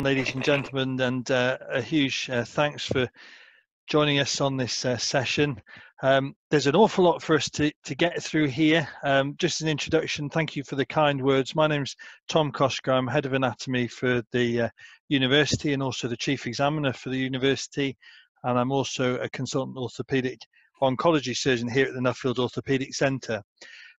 ladies and gentlemen, and uh, a huge uh, thanks for joining us on this uh, session. Um, there's an awful lot for us to, to get through here. Um, just an introduction, thank you for the kind words. My name's Tom Cosker, I'm Head of Anatomy for the uh, University and also the Chief Examiner for the University, and I'm also a consultant orthopaedic oncology surgeon here at the Nuffield Orthopaedic Centre.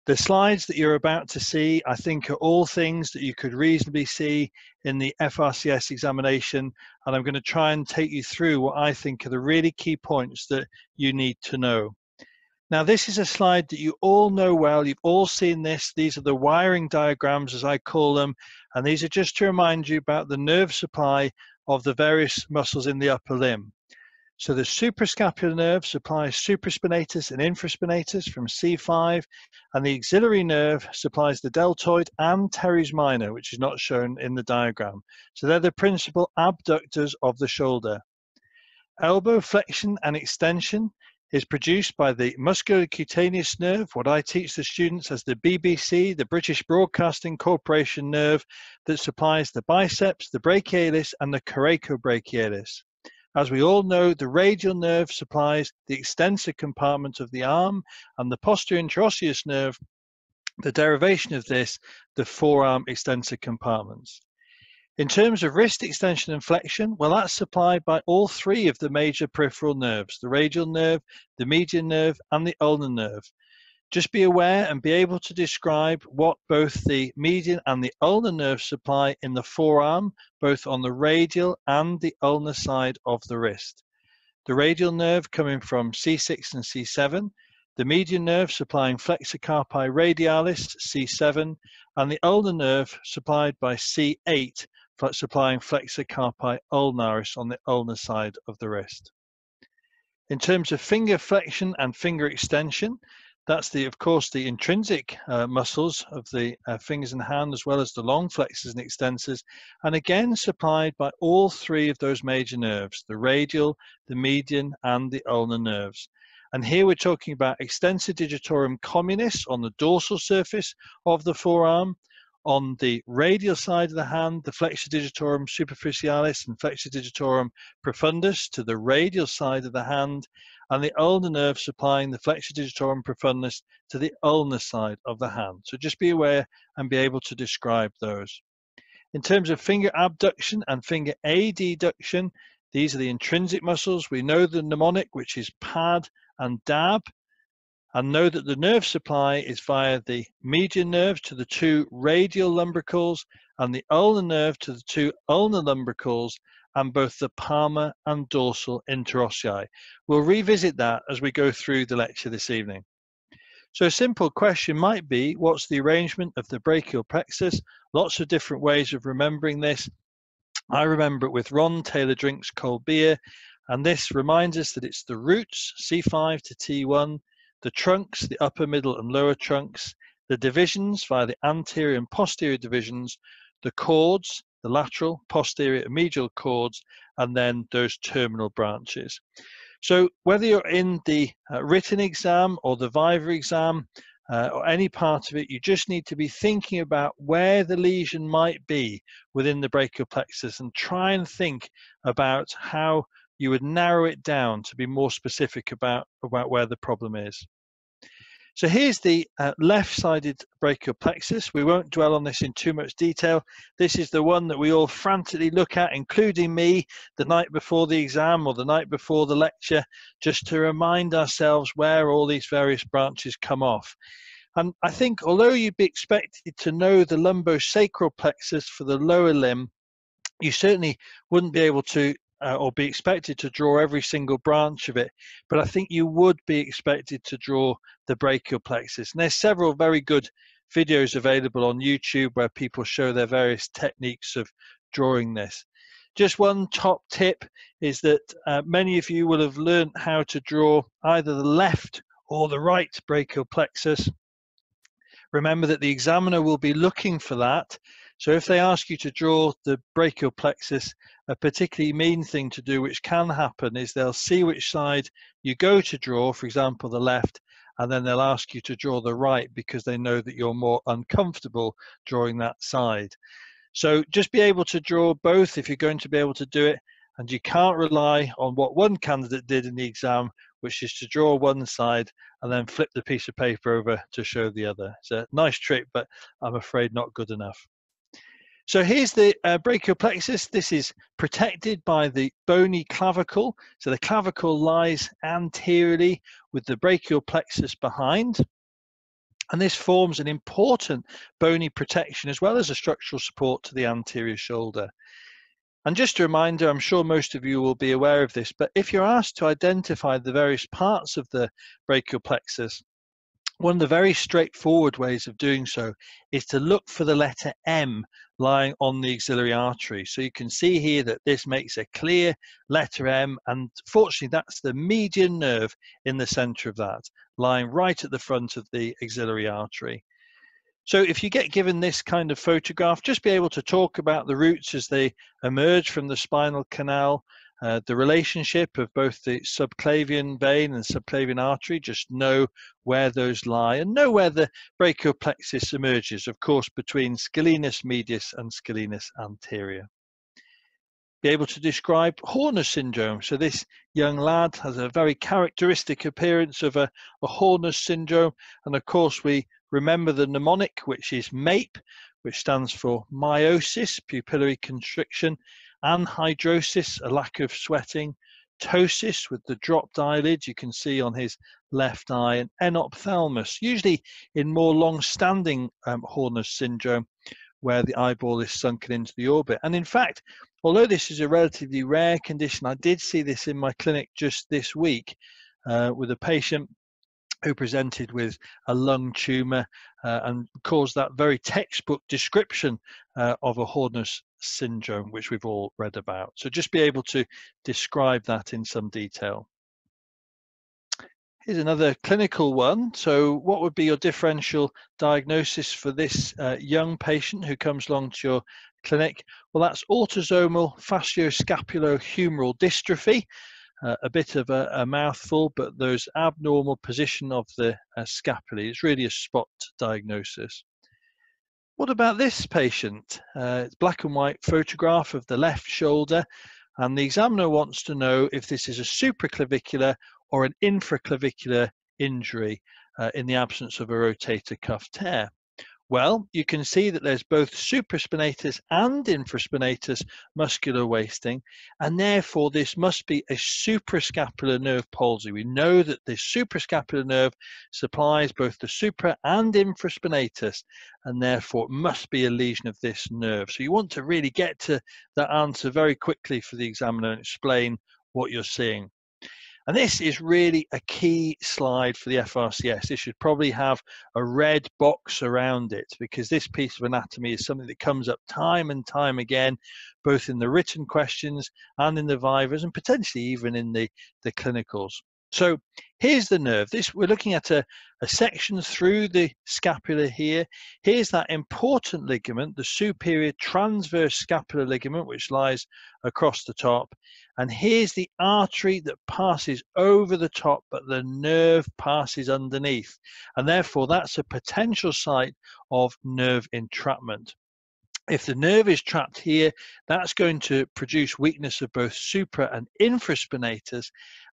The slides that you're about to see, I think, are all things that you could reasonably see in the FRCS examination, and I'm going to try and take you through what I think are the really key points that you need to know. Now, this is a slide that you all know well. You've all seen this. These are the wiring diagrams, as I call them, and these are just to remind you about the nerve supply of the various muscles in the upper limb. So the suprascapular nerve supplies supraspinatus and infraspinatus from C5, and the axillary nerve supplies the deltoid and teres minor, which is not shown in the diagram. So they're the principal abductors of the shoulder. Elbow flexion and extension is produced by the musculocutaneous nerve, what I teach the students as the BBC, the British Broadcasting Corporation nerve that supplies the biceps, the brachialis, and the coracobrachialis. As we all know, the radial nerve supplies the extensor compartment of the arm and the posterior interosseous nerve, the derivation of this, the forearm extensor compartments. In terms of wrist extension and flexion, well, that's supplied by all three of the major peripheral nerves, the radial nerve, the median nerve, and the ulnar nerve. Just be aware and be able to describe what both the median and the ulnar nerve supply in the forearm, both on the radial and the ulnar side of the wrist. The radial nerve coming from C6 and C7, the median nerve supplying flexor carpi radialis, C7, and the ulnar nerve supplied by C8, supplying flexor carpi ulnaris on the ulnar side of the wrist. In terms of finger flexion and finger extension, that's the, of course, the intrinsic uh, muscles of the uh, fingers and hand, as well as the long flexors and extensors, and again supplied by all three of those major nerves, the radial, the median, and the ulnar nerves. And here we're talking about extensor digitorum communis on the dorsal surface of the forearm, on the radial side of the hand, the flexor digitorum superficialis and flexor digitorum profundus to the radial side of the hand, and the ulnar nerve supplying the flexor digitorum profundus to the ulnar side of the hand. So just be aware and be able to describe those. In terms of finger abduction and finger adduction, these are the intrinsic muscles. We know the mnemonic, which is PAD and DAB, and know that the nerve supply is via the median nerve to the two radial lumbricals and the ulnar nerve to the two ulnar lumbricals and both the palmar and dorsal interossei. We'll revisit that as we go through the lecture this evening. So a simple question might be, what's the arrangement of the brachial plexus? Lots of different ways of remembering this. I remember it with Ron Taylor drinks cold beer, and this reminds us that it's the roots, C5 to T1, the trunks, the upper, middle, and lower trunks, the divisions via the anterior and posterior divisions, the cords, the lateral, posterior, and medial cords, and then those terminal branches. So whether you're in the uh, written exam or the Viva exam, uh, or any part of it, you just need to be thinking about where the lesion might be within the brachial plexus and try and think about how you would narrow it down to be more specific about, about where the problem is. So here's the uh, left-sided brachial plexus. We won't dwell on this in too much detail. This is the one that we all frantically look at, including me, the night before the exam or the night before the lecture, just to remind ourselves where all these various branches come off. And I think although you'd be expected to know the lumbosacral plexus for the lower limb, you certainly wouldn't be able to uh, or be expected to draw every single branch of it, but I think you would be expected to draw the brachial plexus. And there's several very good videos available on YouTube where people show their various techniques of drawing this. Just one top tip is that uh, many of you will have learned how to draw either the left or the right brachial plexus. Remember that the examiner will be looking for that so if they ask you to draw the brachial plexus, a particularly mean thing to do, which can happen, is they'll see which side you go to draw, for example, the left, and then they'll ask you to draw the right because they know that you're more uncomfortable drawing that side. So just be able to draw both if you're going to be able to do it. And you can't rely on what one candidate did in the exam, which is to draw one side and then flip the piece of paper over to show the other. It's a nice trick, but I'm afraid not good enough. So here's the uh, brachial plexus. This is protected by the bony clavicle. So the clavicle lies anteriorly with the brachial plexus behind. And this forms an important bony protection as well as a structural support to the anterior shoulder. And just a reminder, I'm sure most of you will be aware of this, but if you're asked to identify the various parts of the brachial plexus, one of the very straightforward ways of doing so is to look for the letter M lying on the axillary artery. So you can see here that this makes a clear letter M, and fortunately, that's the median nerve in the center of that, lying right at the front of the axillary artery. So if you get given this kind of photograph, just be able to talk about the roots as they emerge from the spinal canal, uh, the relationship of both the subclavian vein and subclavian artery, just know where those lie and know where the brachial plexus emerges, of course, between scalenus medius and scalenus anterior. Be able to describe Horner syndrome. So this young lad has a very characteristic appearance of a, a Horner syndrome. And of course, we Remember the mnemonic, which is MAPE, which stands for miosis, pupillary constriction, anhidrosis, a lack of sweating, ptosis with the dropped eyelid you can see on his left eye, and enophthalmos, usually in more long-standing um, Horner's syndrome, where the eyeball is sunken into the orbit. And in fact, although this is a relatively rare condition, I did see this in my clinic just this week uh, with a patient who presented with a lung tumor uh, and caused that very textbook description uh, of a Horner's syndrome, which we've all read about. So just be able to describe that in some detail. Here's another clinical one. So what would be your differential diagnosis for this uh, young patient who comes along to your clinic? Well, that's autosomal facioscapulohumeral dystrophy uh, a bit of a, a, mouthful, but those abnormal position of the uh, scapulae, it's really a spot diagnosis. What about this patient? Uh, it's black and white photograph of the left shoulder, and the examiner wants to know if this is a supraclavicular or an infraclavicular injury uh, in the absence of a rotator cuff tear. Well, you can see that there's both supraspinatus and infraspinatus muscular wasting, and therefore this must be a suprascapular nerve palsy. We know that this suprascapular nerve supplies both the supra and infraspinatus, and therefore it must be a lesion of this nerve. So you want to really get to that answer very quickly for the examiner and explain what you're seeing. And this is really a key slide for the FRCS. This should probably have a red box around it because this piece of anatomy is something that comes up time and time again, both in the written questions and in the vivas and potentially even in the, the clinicals. So here's the nerve. This we're looking at a, a section through the scapula here. Here's that important ligament, the superior transverse scapular ligament, which lies across the top. And here's the artery that passes over the top, but the nerve passes underneath. And therefore, that's a potential site of nerve entrapment. If the nerve is trapped here, that's going to produce weakness of both supra and infraspinatus,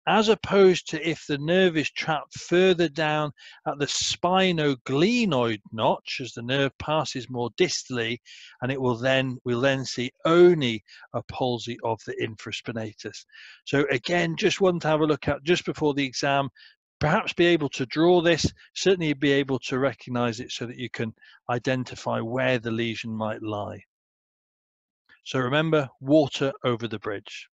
as opposed to if the nerve is trapped further down at the spinoglenoid notch as the nerve passes more distally and it will then we'll then see only a palsy of the infraspinatus. So again just one to have a look at just before the exam perhaps be able to draw this certainly be able to recognize it so that you can identify where the lesion might lie so remember water over the bridge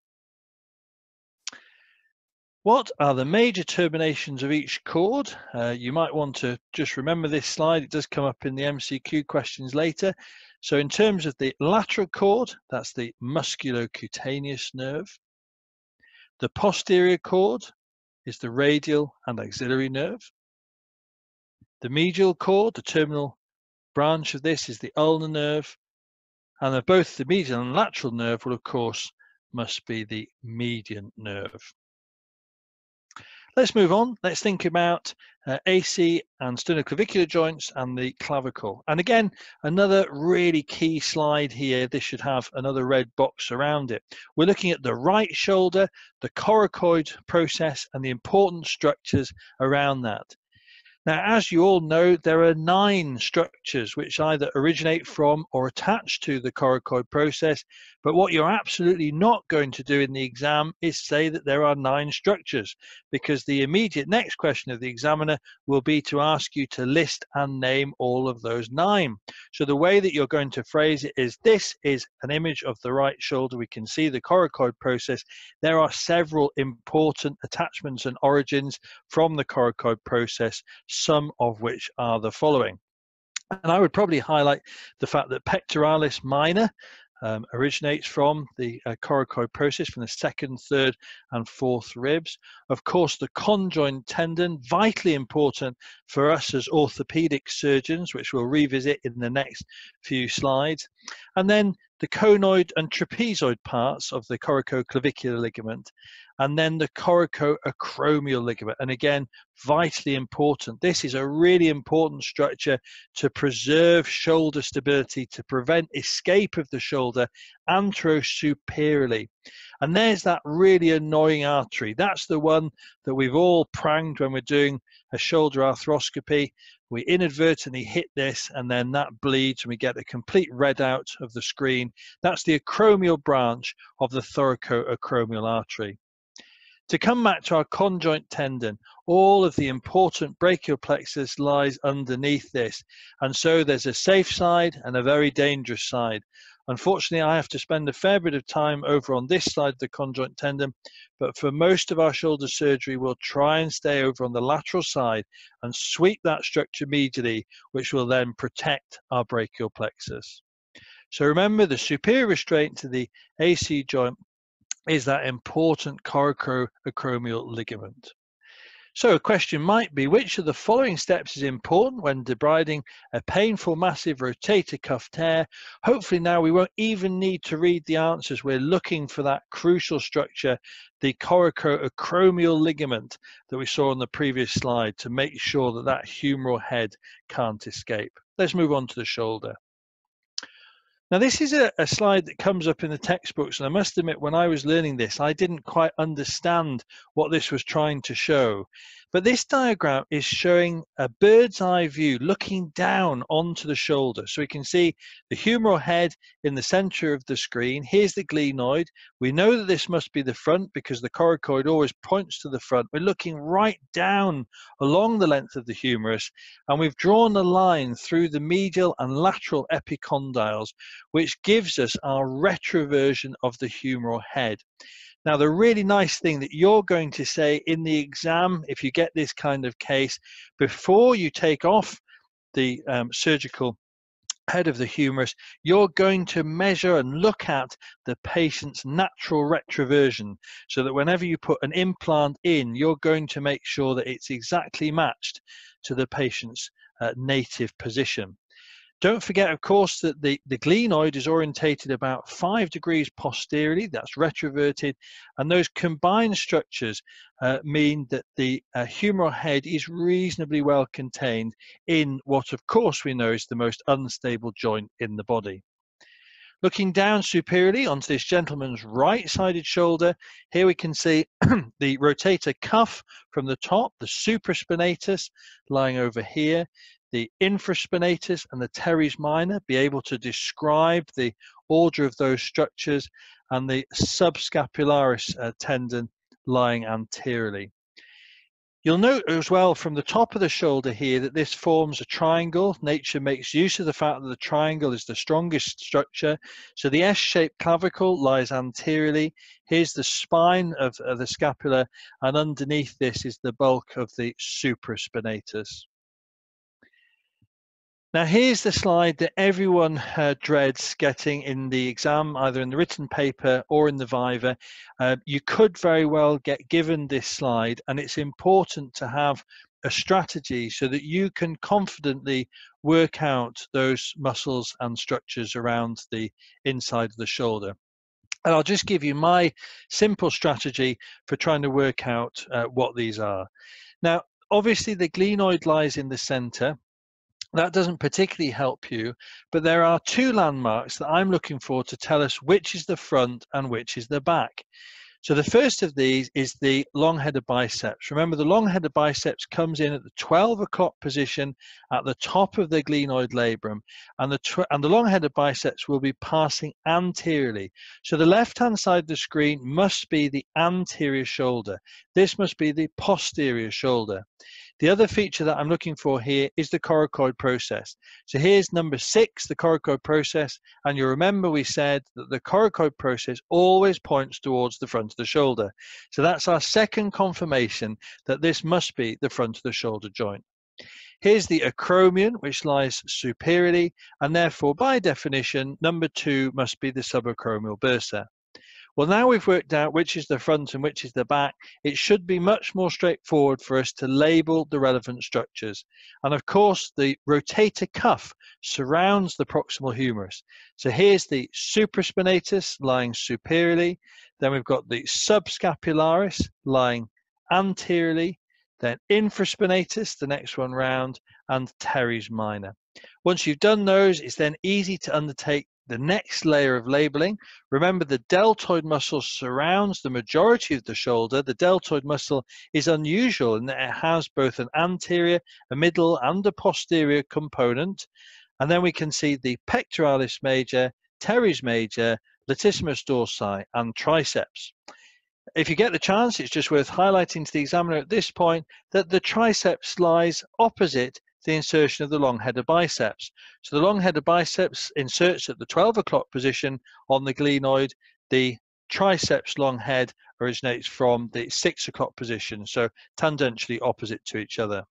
what are the major terminations of each cord? Uh, you might want to just remember this slide. It does come up in the MCQ questions later. So in terms of the lateral cord, that's the musculocutaneous nerve. The posterior cord is the radial and axillary nerve. The medial cord, the terminal branch of this is the ulnar nerve. And both the medial and lateral nerve will, of course, must be the median nerve. Let's move on. Let's think about uh, AC and sternoclavicular joints and the clavicle. And again, another really key slide here. This should have another red box around it. We're looking at the right shoulder, the coracoid process, and the important structures around that. Now, as you all know, there are nine structures which either originate from or attach to the coracoid process. But what you're absolutely not going to do in the exam is say that there are nine structures, because the immediate next question of the examiner will be to ask you to list and name all of those nine. So the way that you're going to phrase it is this is an image of the right shoulder. We can see the coracoid process. There are several important attachments and origins from the coracoid process some of which are the following. And I would probably highlight the fact that pectoralis minor um, originates from the uh, coracoid process from the second, third, and fourth ribs. Of course, the conjoint tendon, vitally important for us as orthopedic surgeons, which we'll revisit in the next few slides. And then the conoid and trapezoid parts of the coracoclavicular ligament and then the coracoacromial ligament. And again, vitally important. This is a really important structure to preserve shoulder stability, to prevent escape of the shoulder anterosuperiorly. And there's that really annoying artery. That's the one that we've all pranged when we're doing a shoulder arthroscopy. We inadvertently hit this, and then that bleeds, and we get a complete red out of the screen. That's the acromial branch of the thoracoacromial artery. To come back to our conjoint tendon, all of the important brachial plexus lies underneath this. And so there's a safe side and a very dangerous side. Unfortunately, I have to spend a fair bit of time over on this side of the conjoint tendon, but for most of our shoulder surgery, we'll try and stay over on the lateral side and sweep that structure medially, which will then protect our brachial plexus. So remember the superior restraint to the AC joint is that important coracoacromial ligament. So a question might be, which of the following steps is important when debriding a painful massive rotator cuff tear? Hopefully now we won't even need to read the answers. We're looking for that crucial structure, the coracoacromial ligament that we saw on the previous slide to make sure that that humeral head can't escape. Let's move on to the shoulder. Now, this is a, a, slide that comes up in the textbooks, and I must admit, when I was learning this, I didn't quite understand what this was trying to show. But this diagram is showing a bird's eye view looking down onto the shoulder. So we can see the humeral head in the center of the screen. Here's the glenoid. We know that this must be the front because the coracoid always points to the front. We're looking right down along the length of the humerus, and we've drawn a line through the medial and lateral epicondyles, which gives us our retroversion of the humeral head. Now, the really nice thing that you're going to say in the exam, if you get this kind of case, before you take off the um, surgical head of the humerus, you're going to measure and look at the patient's natural retroversion so that whenever you put an implant in, you're going to make sure that it's exactly matched to the patient's uh, native position. Don't forget, of course, that the, the glenoid is orientated about five degrees posteriorly, that's retroverted, and those combined structures uh, mean that the uh, humeral head is reasonably well contained in what, of course, we know is the most unstable joint in the body. Looking down superiorly onto this gentleman's right-sided shoulder, here we can see the rotator cuff from the top, the supraspinatus lying over here the infraspinatus and the teres minor, be able to describe the order of those structures, and the subscapularis uh, tendon lying anteriorly. You'll note as well from the top of the shoulder here that this forms a triangle. Nature makes use of the fact that the triangle is the strongest structure. So the S-shaped clavicle lies anteriorly. Here's the spine of, of the scapula, and underneath this is the bulk of the supraspinatus. Now, here's the slide that everyone uh, dreads getting in the exam, either in the written paper or in the Viva. Uh, you could very well get given this slide, and it's important to have a strategy so that you can confidently work out those muscles and structures around the inside of the shoulder. And I'll just give you my simple strategy for trying to work out uh, what these are. Now, obviously the glenoid lies in the center. That doesn't particularly help you, but there are two landmarks that I'm looking for to tell us which is the front and which is the back. So the first of these is the long-headed biceps. Remember, the long-headed biceps comes in at the 12 o'clock position at the top of the glenoid labrum, and the, and the long-headed biceps will be passing anteriorly. So the left-hand side of the screen must be the anterior shoulder. This must be the posterior shoulder. The other feature that I'm looking for here is the coracoid process. So here's number six, the coracoid process. And you remember we said that the coracoid process always points towards the front of the shoulder. So that's our second confirmation that this must be the front of the shoulder joint. Here's the acromion, which lies superiorly, and therefore, by definition, number two must be the subacromial bursa. Well, now we've worked out which is the front and which is the back, it should be much more straightforward for us to label the relevant structures. And of course, the rotator cuff surrounds the proximal humerus. So here's the supraspinatus lying superiorly. Then we've got the subscapularis lying anteriorly. Then infraspinatus, the next one round, and teres minor. Once you've done those, it's then easy to undertake the next layer of labeling. Remember the deltoid muscle surrounds the majority of the shoulder. The deltoid muscle is unusual in that it has both an anterior, a middle and a posterior component. And then we can see the pectoralis major, teres major, latissimus dorsi and triceps. If you get the chance, it's just worth highlighting to the examiner at this point that the triceps lies opposite the insertion of the long-headed biceps. So the long-headed biceps inserts at the 12 o'clock position on the glenoid. The triceps long head originates from the 6 o'clock position, so tangentially opposite to each other.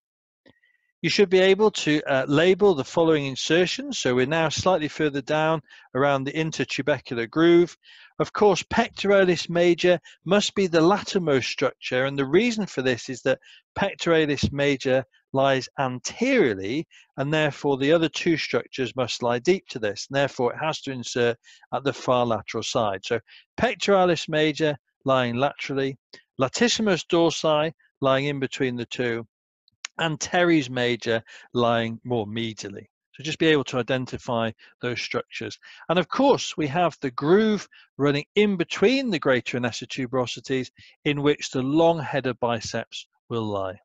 You should be able to uh, label the following insertions. So we're now slightly further down around the intertubercular groove. Of course, pectoralis major must be the latermost structure, and the reason for this is that pectoralis major lies anteriorly, and therefore the other two structures must lie deep to this, and therefore it has to insert at the far lateral side. So pectoralis major lying laterally, latissimus dorsi lying in between the two, and teres major lying more medially. So just be able to identify those structures. And of course, we have the groove running in between the greater and lesser tuberosities in which the long-headed biceps will lie.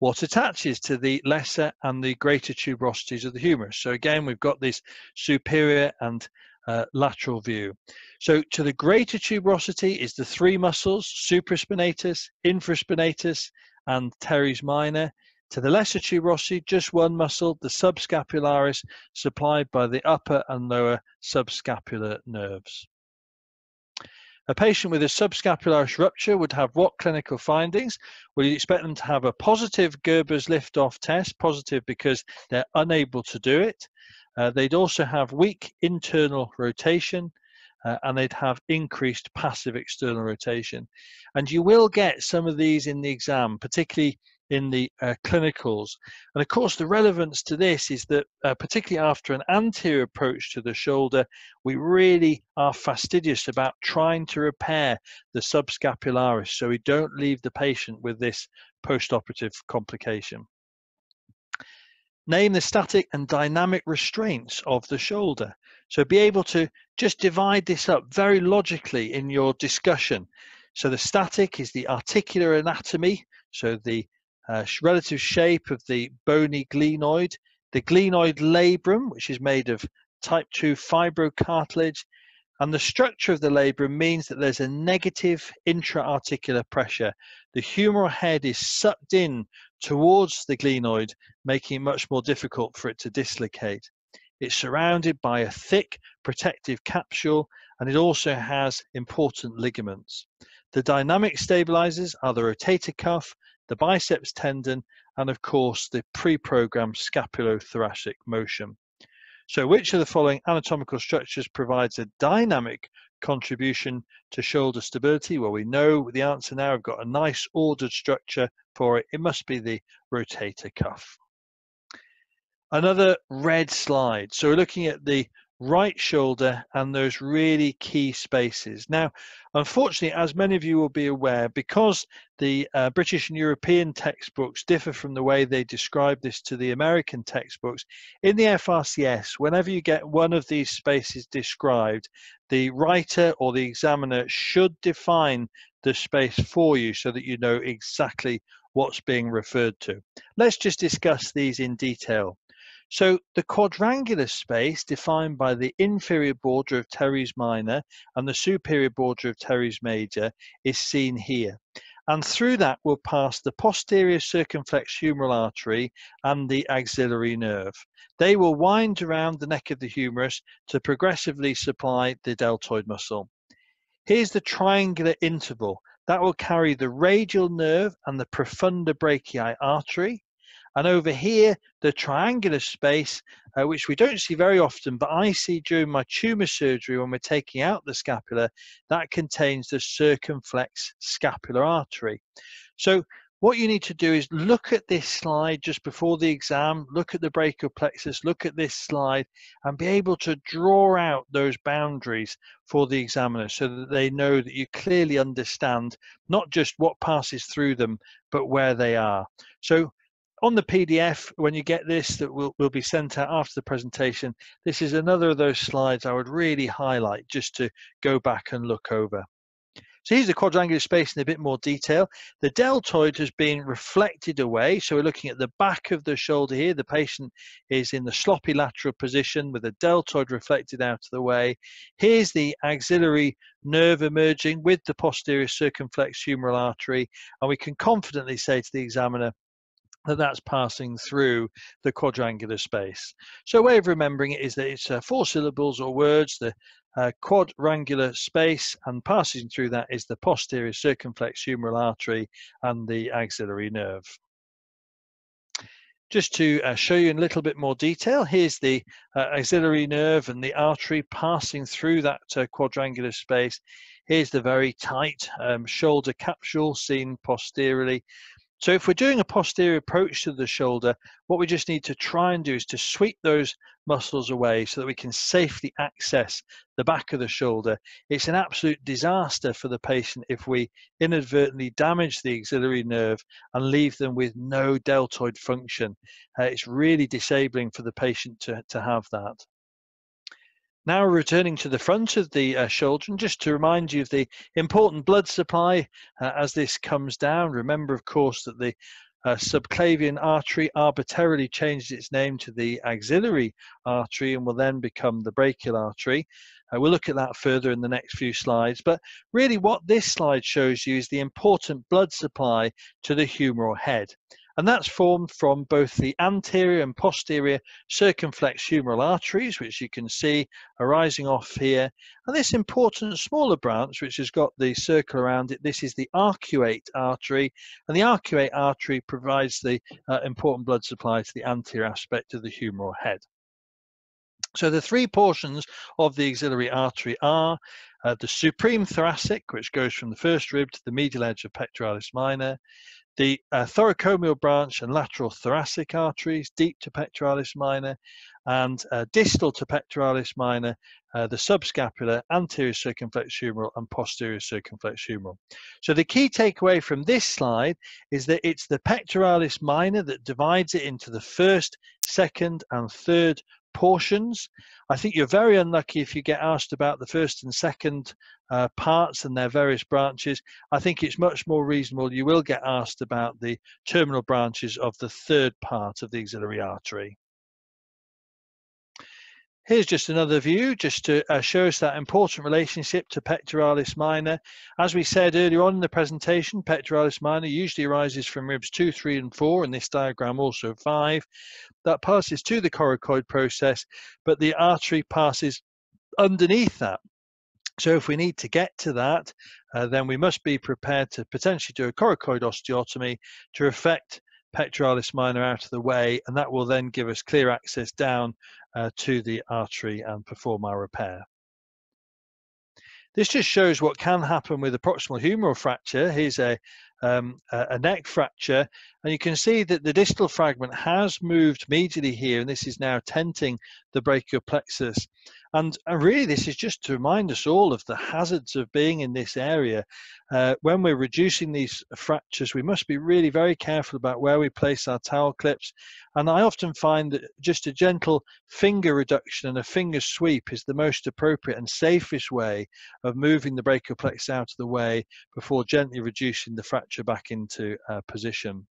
What attaches to the lesser and the greater tuberosities of the humerus? So again, we've got this superior and uh, lateral view. So to the greater tuberosity is the three muscles, supraspinatus, infraspinatus, and teres minor. To the lesser tuberosity, just one muscle, the subscapularis, supplied by the upper and lower subscapular nerves. A patient with a subscapularis rupture would have what clinical findings? Well, you expect them to have a positive Gerber's lift-off test, positive because they're unable to do it. Uh, they'd also have weak internal rotation, uh, and they'd have increased passive external rotation. And you will get some of these in the exam, particularly in the uh, clinicals. And of course, the relevance to this is that, uh, particularly after an anterior approach to the shoulder, we really are fastidious about trying to repair the subscapularis so we don't leave the patient with this postoperative complication. Name the static and dynamic restraints of the shoulder. So be able to just divide this up very logically in your discussion. So the static is the articular anatomy, so the uh, relative shape of the bony glenoid, the glenoid labrum, which is made of type 2 fibrocartilage, and the structure of the labrum means that there's a negative intra-articular pressure. The humeral head is sucked in towards the glenoid, making it much more difficult for it to dislocate. It's surrounded by a thick protective capsule and it also has important ligaments. The dynamic stabilizers are the rotator cuff, the biceps tendon, and of course the pre-programmed scapulothoracic motion. So which of the following anatomical structures provides a dynamic contribution to shoulder stability? Well, we know the answer now. I've got a nice ordered structure for it. It must be the rotator cuff. Another red slide. So we're looking at the right shoulder and those really key spaces. Now, unfortunately, as many of you will be aware, because the uh, British and European textbooks differ from the way they describe this to the American textbooks, in the FRCS, whenever you get one of these spaces described, the writer or the examiner should define the space for you so that you know exactly what's being referred to. Let's just discuss these in detail. So the quadrangular space defined by the inferior border of teres minor and the superior border of teres major is seen here. And through that will pass the posterior circumflex humeral artery and the axillary nerve. They will wind around the neck of the humerus to progressively supply the deltoid muscle. Here's the triangular interval. That will carry the radial nerve and the profunda brachii artery. And over here, the triangular space, uh, which we don't see very often, but I see during my tumor surgery when we're taking out the scapula, that contains the circumflex scapular artery. So what you need to do is look at this slide just before the exam, look at the brachial plexus, look at this slide, and be able to draw out those boundaries for the examiner so that they know that you clearly understand not just what passes through them, but where they are. So on the PDF, when you get this, that will, will be sent out after the presentation, this is another of those slides I would really highlight just to go back and look over. So here's the quadrangular space in a bit more detail. The deltoid has been reflected away. So we're looking at the back of the shoulder here. The patient is in the sloppy lateral position with the deltoid reflected out of the way. Here's the axillary nerve emerging with the posterior circumflex humeral artery. And we can confidently say to the examiner, that that's passing through the quadrangular space. So a way of remembering it is that it's uh, four syllables or words, the uh, quadrangular space, and passing through that is the posterior circumflex humeral artery and the axillary nerve. Just to uh, show you in a little bit more detail, here's the uh, axillary nerve and the artery passing through that uh, quadrangular space. Here's the very tight um, shoulder capsule seen posteriorly so if we're doing a posterior approach to the shoulder, what we just need to try and do is to sweep those muscles away so that we can safely access the back of the shoulder. It's an absolute disaster for the patient if we inadvertently damage the axillary nerve and leave them with no deltoid function. Uh, it's really disabling for the patient to, to have that. Now returning to the front of the uh, shoulder, and just to remind you of the important blood supply uh, as this comes down. Remember, of course, that the uh, subclavian artery arbitrarily changes its name to the axillary artery and will then become the brachial artery. Uh, we'll look at that further in the next few slides. But really, what this slide shows you is the important blood supply to the humeral head and that's formed from both the anterior and posterior circumflex humeral arteries, which you can see arising off here, and this important smaller branch, which has got the circle around it, this is the arcuate artery, and the arcuate artery provides the uh, important blood supply to the anterior aspect of the humeral head. So the three portions of the axillary artery are uh, the supreme thoracic, which goes from the first rib to the medial edge of pectoralis minor, the uh, thoracoacromial branch and lateral thoracic arteries, deep to pectoralis minor, and uh, distal to pectoralis minor, uh, the subscapular, anterior circumflex humeral, and posterior circumflex humeral. So the key takeaway from this slide is that it's the pectoralis minor that divides it into the first, second, and third portions. I think you're very unlucky if you get asked about the first and second uh, parts and their various branches. I think it's much more reasonable you will get asked about the terminal branches of the third part of the axillary artery. Here's just another view just to uh, show us that important relationship to pectoralis minor. As we said earlier on in the presentation, pectoralis minor usually arises from ribs 2, 3 and 4, and this diagram also 5. That passes to the coracoid process, but the artery passes underneath that. So if we need to get to that, uh, then we must be prepared to potentially do a coracoid osteotomy to affect pectoralis minor out of the way, and that will then give us clear access down uh, to the artery and perform our repair. This just shows what can happen with a proximal humeral fracture. Here's a, um, a, neck fracture, and you can see that the distal fragment has moved medially here, and this is now tenting the brachial plexus. And, and really, this is just to remind us all of the hazards of being in this area. Uh, when we're reducing these fractures, we must be really very careful about where we place our towel clips. And I often find that just a gentle finger reduction and a finger sweep is the most appropriate and safest way of moving the brachial plexus out of the way before gently reducing the fracture back into uh, position.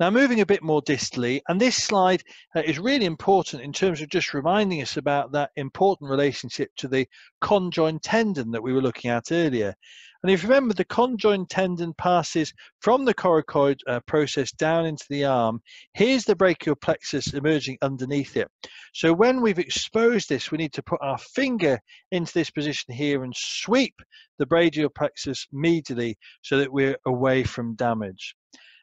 Now, moving a bit more distally, and this slide uh, is really important in terms of just reminding us about that important relationship to the conjoined tendon that we were looking at earlier. And if you remember, the conjoined tendon passes from the coracoid uh, process down into the arm. Here's the brachial plexus emerging underneath it. So when we've exposed this, we need to put our finger into this position here and sweep the brachial plexus medially so that we're away from damage.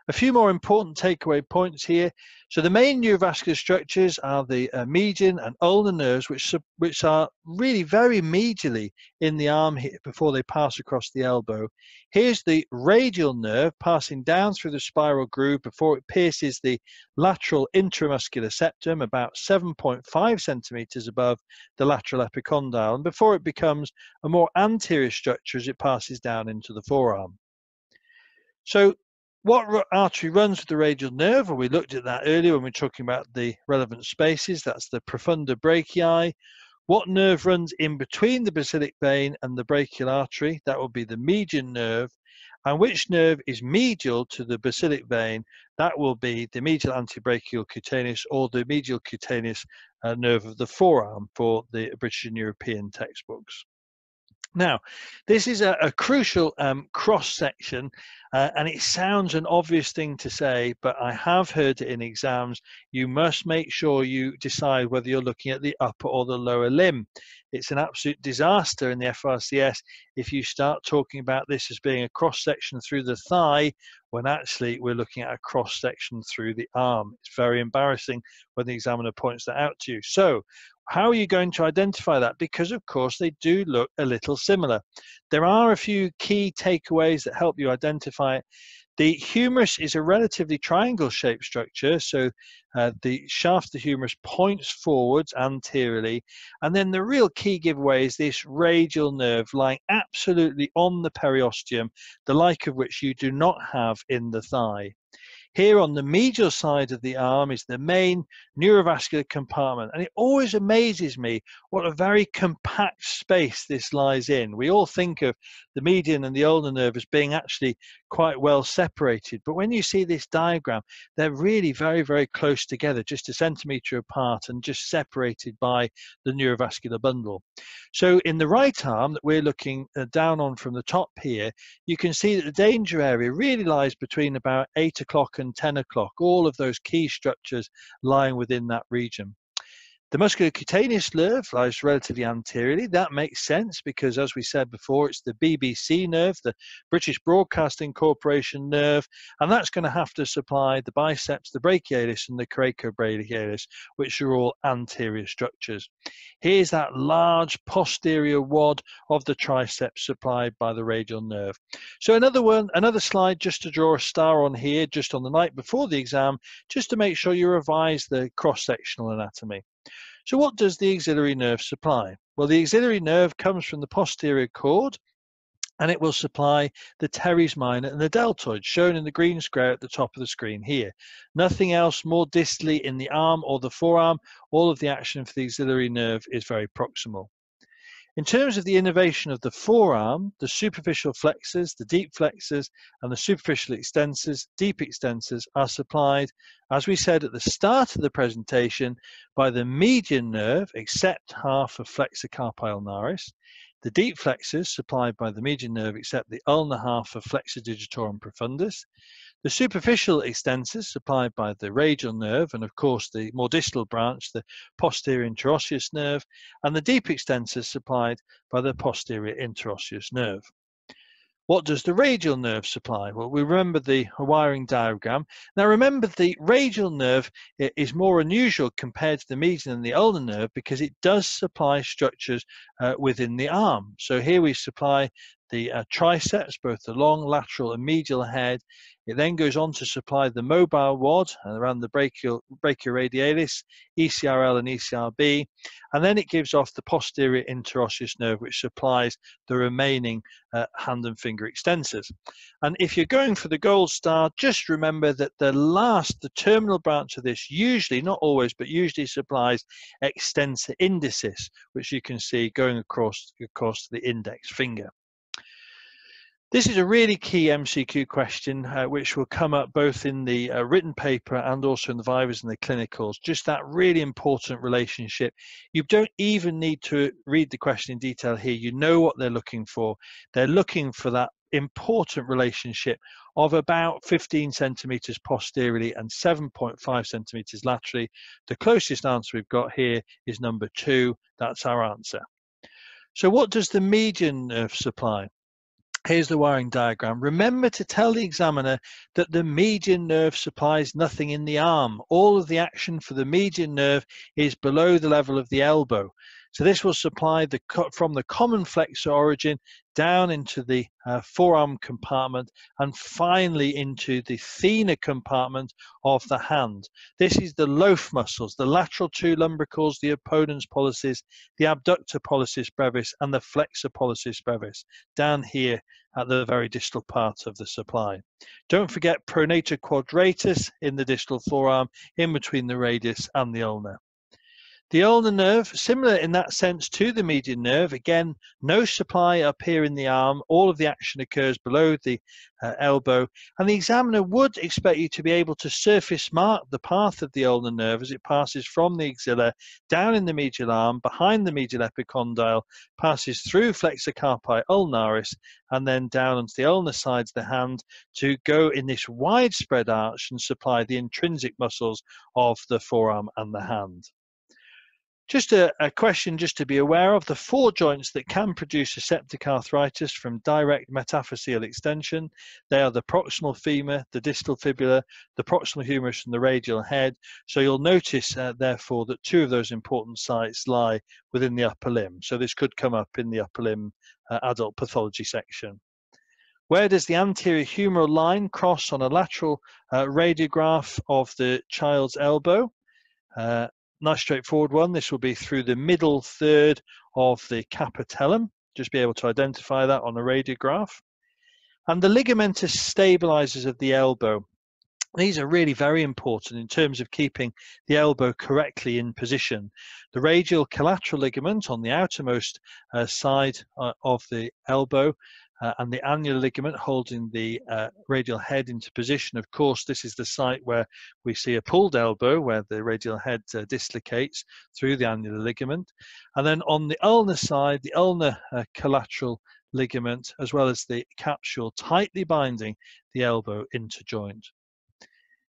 A few more important takeaway points here. So the main neurovascular structures are the uh, median and ulnar nerves, which, which are really very medially in the arm here before they pass across the elbow. Here's the radial nerve passing down through the spiral groove before it pierces the lateral intramuscular septum about 7.5 centimeters above the lateral epicondyle and before it becomes a more anterior structure as it passes down into the forearm. So what artery runs with the radial nerve? We looked at that earlier when we were talking about the relevant spaces. That's the profunda brachii. What nerve runs in between the basilic vein and the brachial artery? That will be the median nerve. And which nerve is medial to the basilic vein? That will be the medial antebrachial cutaneous or the medial cutaneous uh, nerve of the forearm for the British and European textbooks. Now, this is a, a crucial um, cross section, uh, and it sounds an obvious thing to say, but I have heard it in exams. You must make sure you decide whether you're looking at the upper or the lower limb. It's an absolute disaster in the FRCS if you start talking about this as being a cross section through the thigh when actually we're looking at a cross section through the arm. It's very embarrassing when the examiner points that out to you. So how are you going to identify that? Because, of course, they do look a little similar. There are a few key takeaways that help you identify it. The humerus is a relatively triangle shaped structure, so uh, the shaft of the humerus points forwards anteriorly. And then the real key giveaway is this radial nerve lying absolutely on the periosteum, the like of which you do not have in the thigh. Here on the medial side of the arm is the main neurovascular compartment. And it always amazes me what a very compact space this lies in. We all think of the median and the ulnar nerve as being actually quite well separated. But when you see this diagram, they're really very, very close together, just a centimeter apart and just separated by the neurovascular bundle. So in the right arm that we're looking uh, down on from the top here, you can see that the danger area really lies between about 8 o'clock and 10 o'clock, all of those key structures lying within that region. The musculocutaneous nerve lies relatively anteriorly. That makes sense because, as we said before, it's the BBC nerve, the British Broadcasting Corporation nerve, and that's going to have to supply the biceps, the brachialis, and the coracobrachialis, which are all anterior structures. Here's that large posterior wad of the triceps supplied by the radial nerve. So another one, another slide just to draw a star on here, just on the night before the exam, just to make sure you revise the cross-sectional anatomy. So what does the axillary nerve supply? Well, the axillary nerve comes from the posterior cord and it will supply the teres minor and the deltoid, shown in the green square at the top of the screen here. Nothing else more distally in the arm or the forearm. All of the action for the axillary nerve is very proximal. In terms of the innervation of the forearm, the superficial flexors, the deep flexors, and the superficial extensors, deep extensors, are supplied, as we said at the start of the presentation, by the median nerve, except half of flexor carpi ulnaris, the deep flexors supplied by the median nerve, except the ulnar half of flexor digitorum profundus, the superficial extensors supplied by the radial nerve and of course the more distal branch, the posterior interosseous nerve, and the deep extensors supplied by the posterior interosseous nerve. What does the radial nerve supply? Well, we remember the wiring diagram. Now remember the radial nerve is more unusual compared to the median and the ulnar nerve because it does supply structures uh, within the arm. So here we supply the uh, triceps, both the long, lateral, and medial head. It then goes on to supply the mobile wad around the brachial, brachioradialis, ECRL and ECRB, and then it gives off the posterior interosseous nerve, which supplies the remaining uh, hand and finger extensors. And if you're going for the gold star, just remember that the last, the terminal branch of this, usually, not always, but usually supplies extensor indicis, which you can see going across, across the index finger. This is a really key MCQ question, uh, which will come up both in the uh, written paper and also in the vivas and the clinicals. Just that really important relationship. You don't even need to read the question in detail here. You know what they're looking for. They're looking for that important relationship of about 15 centimeters posteriorly and 7.5 centimeters laterally. The closest answer we've got here is number two. That's our answer. So what does the median nerve supply? Here's the wiring diagram. Remember to tell the examiner that the median nerve supplies nothing in the arm. All of the action for the median nerve is below the level of the elbow. So this will supply the from the common flexor origin down into the uh, forearm compartment and finally into the thenar compartment of the hand. This is the loaf muscles, the lateral two lumbricals, the opponens pollicis, the abductor pollicis brevis, and the flexor pollicis brevis down here at the very distal part of the supply. Don't forget pronator quadratus in the distal forearm in between the radius and the ulna. The ulnar nerve, similar in that sense to the median nerve, again, no supply up here in the arm. All of the action occurs below the uh, elbow. And the examiner would expect you to be able to surface mark the path of the ulnar nerve as it passes from the axilla down in the medial arm, behind the medial epicondyle, passes through flexor carpi ulnaris, and then down onto the ulnar sides of the hand to go in this widespread arch and supply the intrinsic muscles of the forearm and the hand. Just a, a, question just to be aware of, the four joints that can produce septic arthritis from direct metaphyseal extension, they are the proximal femur, the distal fibula, the proximal humerus and the radial head. So you'll notice uh, therefore that two of those important sites lie within the upper limb. So this could come up in the upper limb uh, adult pathology section. Where does the anterior humeral line cross on a lateral uh, radiograph of the child's elbow? Uh, nice straightforward one. This will be through the middle third of the capitellum. Just be able to identify that on a radiograph. And the ligamentous stabilizers of the elbow. These are really very important in terms of keeping the elbow correctly in position. The radial collateral ligament on the outermost uh, side uh, of the elbow uh, and the annular ligament holding the uh, radial head into position. Of course, this is the site where we see a pulled elbow where the radial head uh, dislocates through the annular ligament. And then on the ulnar side, the ulnar uh, collateral ligament, as well as the capsule tightly binding the elbow into joint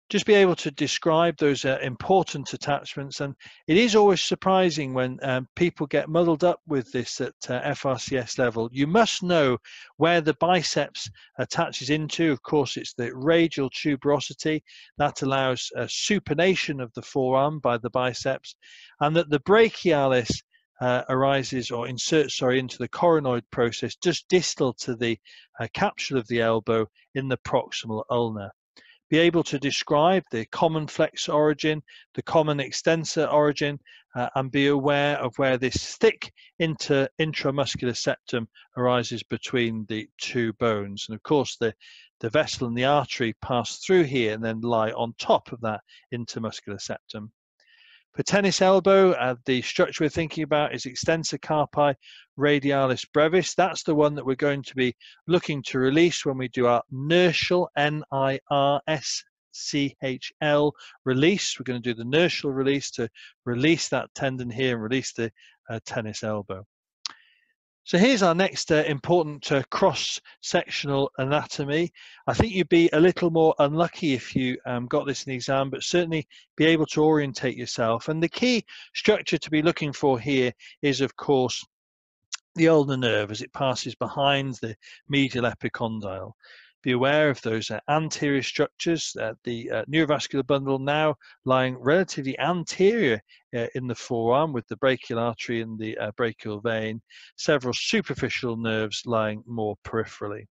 just be able to describe those uh, important attachments. And it is always surprising when um, people get muddled up with this at uh, FRCS level. You must know where the biceps attaches into. Of course, it's the radial tuberosity that allows a supination of the forearm by the biceps, and that the brachialis uh, arises or inserts sorry into the coronoid process just distal to the uh, capsule of the elbow in the proximal ulna be able to describe the common flex origin, the common extensor origin, uh, and be aware of where this thick inter, intramuscular septum arises between the two bones. And of course, the, the vessel and the artery pass through here and then lie on top of that intermuscular septum. For tennis elbow, uh, the structure we're thinking about is extensor carpi radialis brevis. That's the one that we're going to be looking to release when we do our Nirschl, N-I-R-S-C-H-L release. We're going to do the Nirschl release to release that tendon here and release the uh, tennis elbow. So here's our next uh, important uh, cross-sectional anatomy. I think you'd be a little more unlucky if you um, got this in the exam, but certainly be able to orientate yourself. And the key structure to be looking for here is, of course, the ulnar nerve as it passes behind the medial epicondyle. Be aware of those uh, anterior structures, uh, the uh, neurovascular bundle now lying relatively anterior uh, in the forearm with the brachial artery and the uh, brachial vein, several superficial nerves lying more peripherally.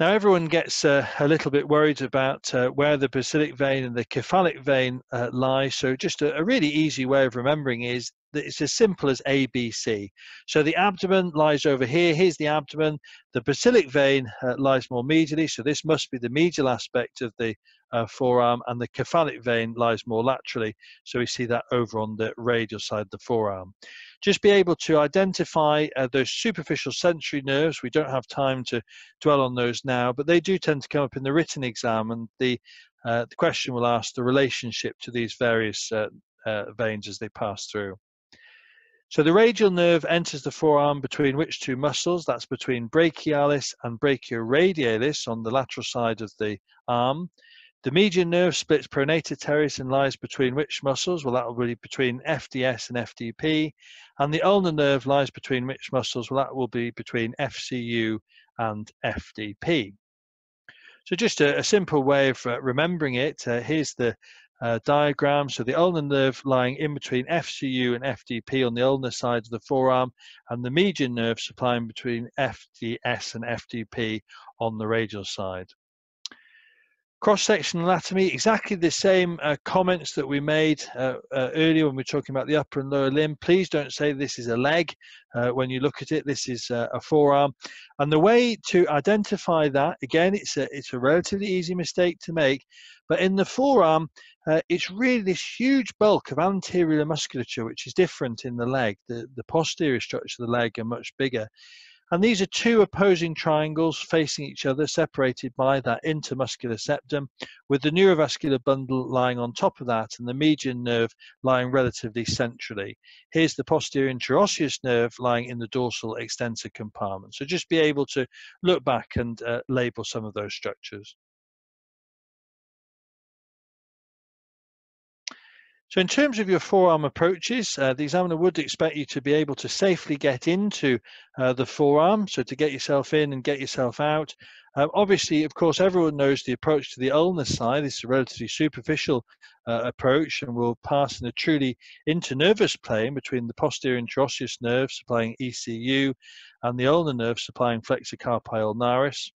Now, everyone gets uh, a little bit worried about uh, where the basilic vein and the cephalic vein uh, lie. So, just a, a, really easy way of remembering is that it's as simple as ABC. So, the abdomen lies over here. Here's the abdomen. The basilic vein uh, lies more medially. So, this must be the medial aspect of the uh, forearm, and the cephalic vein lies more laterally. So, we see that over on the radial side of the forearm just be able to identify uh, those superficial sensory nerves. We don't have time to dwell on those now, but they do tend to come up in the written exam, and the uh, the question will ask the relationship to these various uh, uh veins as they pass through. So the radial nerve enters the forearm between which two muscles? That's between brachialis and brachioradialis on the lateral side of the arm. The median nerve splits pronator teres and lies between which muscles? Well, that will be between FDS and FDP. And the ulnar nerve lies between which muscles? Well, that will be between FCU and FDP. So just a, a simple way of uh, remembering it, uh, here's the uh, diagram. So the ulnar nerve lying in between FCU and FDP on the ulnar side of the forearm, and the median nerve supplying between FDS and FDP on the radial side. Cross-section anatomy, exactly the same uh, comments that we made uh, uh, earlier when we were talking about the upper and lower limb. Please don't say this is a leg uh, when you look at it. This is uh, a forearm. And the way to identify that, again, it's a, it's a relatively easy mistake to make, but in the forearm, uh, it's really this huge bulk of anterior musculature, which is different in the leg. The, the posterior structure of the leg are much bigger. And these are two opposing triangles facing each other, separated by that intermuscular septum, with the neurovascular bundle lying on top of that and the median nerve lying relatively centrally. Here's the posterior interosseous nerve lying in the dorsal extensor compartment. So just be able to look back and uh, label some of those structures. So in terms of your forearm approaches, uh, the examiner would expect you to be able to safely get into uh, the forearm, so to get yourself in and get yourself out. Uh, obviously, of course, everyone knows the approach to the ulnar side. This is a relatively superficial uh, approach and will pass in a truly internervous plane between the posterior interosseous nerve supplying ECU and the ulnar nerve supplying flexor carpi ulnaris.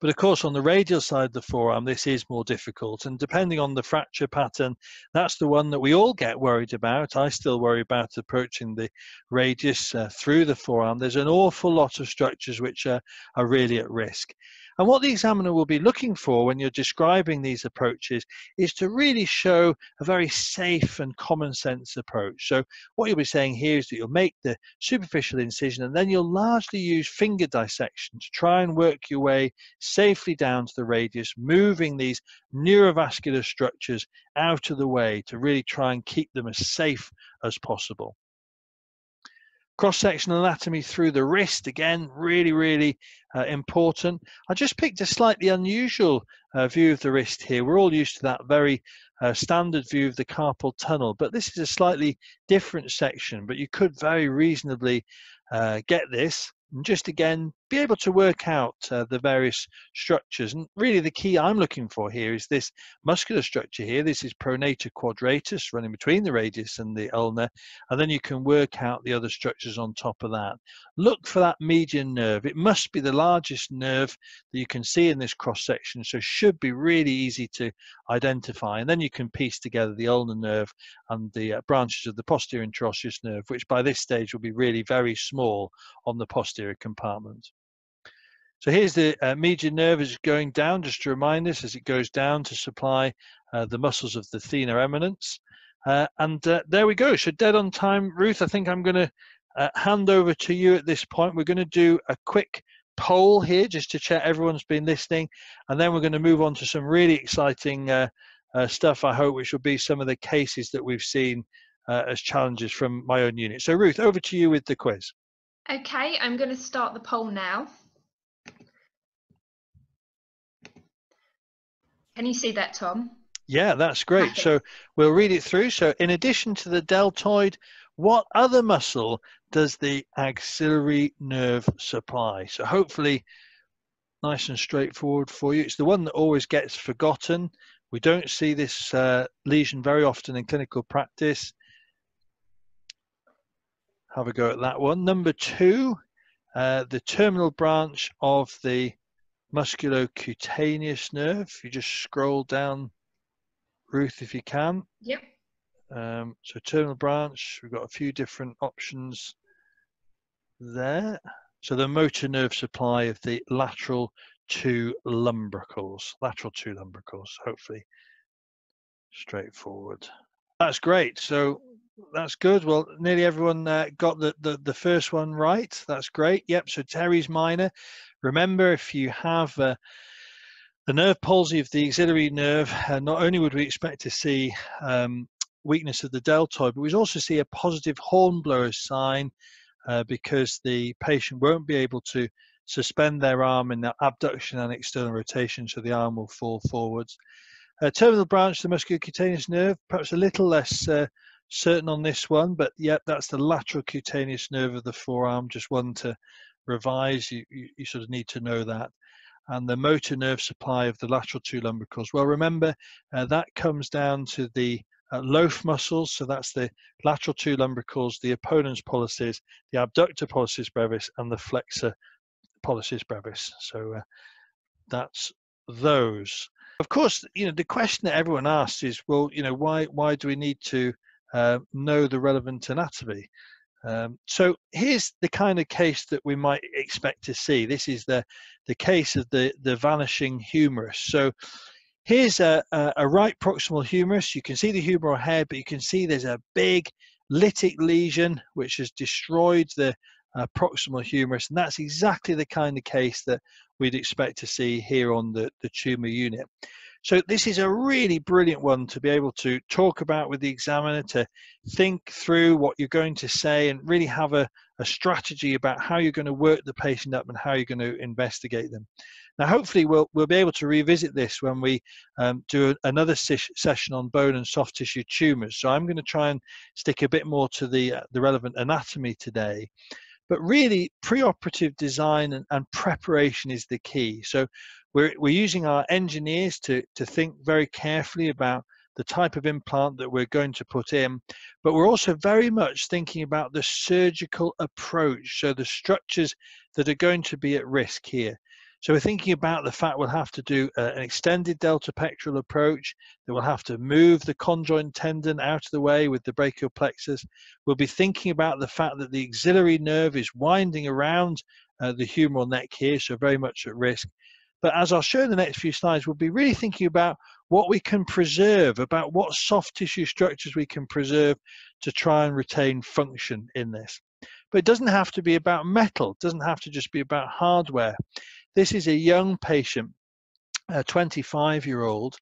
But of course, on the radial side of the forearm, this is more difficult. And depending on the fracture pattern, that's the one that we all get worried about. I still worry about approaching the radius uh, through the forearm. There's an awful lot of structures which are, are really at risk. And what the examiner will be looking for when you're describing these approaches is to really show a very safe and common sense approach. So what you'll be saying here is that you'll make the superficial incision and then you'll largely use finger dissection to try and work your way safely down to the radius, moving these neurovascular structures out of the way to really try and keep them as safe as possible. Cross-sectional anatomy through the wrist, again, really, really uh, important. I just picked a slightly unusual uh, view of the wrist here. We're all used to that very uh, standard view of the carpal tunnel, but this is a slightly different section, but you could very reasonably uh, get this and just again be able to work out uh, the various structures and really the key i'm looking for here is this muscular structure here. This is pronator quadratus running between the radius and the ulna and then you can work out the other structures on top of that. Look for that median nerve. It must be the largest nerve that you can see in this cross section so should be really easy to identify and then you can piece together the ulnar nerve and the uh, branches of the posterior interosseous nerve which by this stage will be really very small on the posterior compartment so here's the uh, median nerve is going down, just to remind us, as it goes down to supply uh, the muscles of the thenar eminence. Uh, and uh, there we go. So dead on time, Ruth. I think I'm going to uh, hand over to you at this point. We're going to do a quick poll here just to check everyone's been listening, and then we're going to move on to some really exciting uh, stuff. I hope, which will be some of the cases that we've seen as challenges from my own unit. So Ruth, over to you with the quiz. Okay, I'm going to start the poll now. Can you see that, Tom? Yeah, that's great. So we'll read it through. So in addition to the deltoid, what other muscle does the axillary nerve supply? So hopefully nice and straightforward for you. It's the one that always gets forgotten. We don't see this uh, lesion very often in clinical practice. Have a go at that one. Number two, uh, the terminal branch of the musculocutaneous nerve. You just scroll down, Ruth, if you can. Yep. Um, so terminal branch, we've got a few different options there. So the motor nerve supply of the lateral two lumbricals, lateral two lumbricals, hopefully straightforward. That's great. So that's good. Well, nearly everyone uh, got the, the, the first one right. That's great. Yep. So teres minor. Remember, if you have uh, the nerve palsy of the axillary nerve, uh, not only would we expect to see um, weakness of the deltoid, but we also see a positive hornblower sign uh, because the patient won't be able to suspend their arm in the abduction and external rotation, so the arm will fall forwards. Uh, terminal branch, of the musculocutaneous nerve, perhaps a little less uh, certain on this one, but yep, that's the lateral cutaneous nerve of the forearm, just one to revise. You, you, you sort of need to know that. And the motor nerve supply of the lateral two lumbricals. Well, remember, uh, that comes down to the uh, loaf muscles, so that's the lateral two lumbricals, the opponens pollicis, the abductor pollicis brevis, and the flexor pollicis brevis. So uh, that's those. Of course, you know the question that everyone asks is, well, you know, why why do we need to uh, know the relevant anatomy? Um, so here's the kind of case that we might expect to see. This is the the case of the the vanishing humerus. So Here's a, a, a, right proximal humerus. You can see the humeral head, but you can see there's a big lytic lesion which has destroyed the uh, proximal humerus. And that's exactly the kind of case that we'd expect to see here on the, the tumor unit. So this is a really brilliant one to be able to talk about with the examiner, to think through what you're going to say and really have a, a strategy about how you're going to work the patient up and how you're going to investigate them. Now, hopefully, we'll we'll be able to revisit this when we um, do another session on bone and soft tissue tumors. So I'm going to try and stick a bit more to the uh, the relevant anatomy today. But really, preoperative design and, and preparation is the key. So we're we're using our engineers to to think very carefully about the type of implant that we're going to put in, but we're also very much thinking about the surgical approach, so the structures that are going to be at risk here. So we're thinking about the fact we'll have to do uh, an extended deltopectoral approach, that we'll have to move the conjoint tendon out of the way with the brachial plexus. We'll be thinking about the fact that the axillary nerve is winding around uh, the humeral neck here, so very much at risk. But as I'll show in the next few slides, we'll be really thinking about what we can preserve, about what soft tissue structures we can preserve to try and retain function in this. But it doesn't have to be about metal, it doesn't have to just be about hardware. This is a young patient, a 25 year old,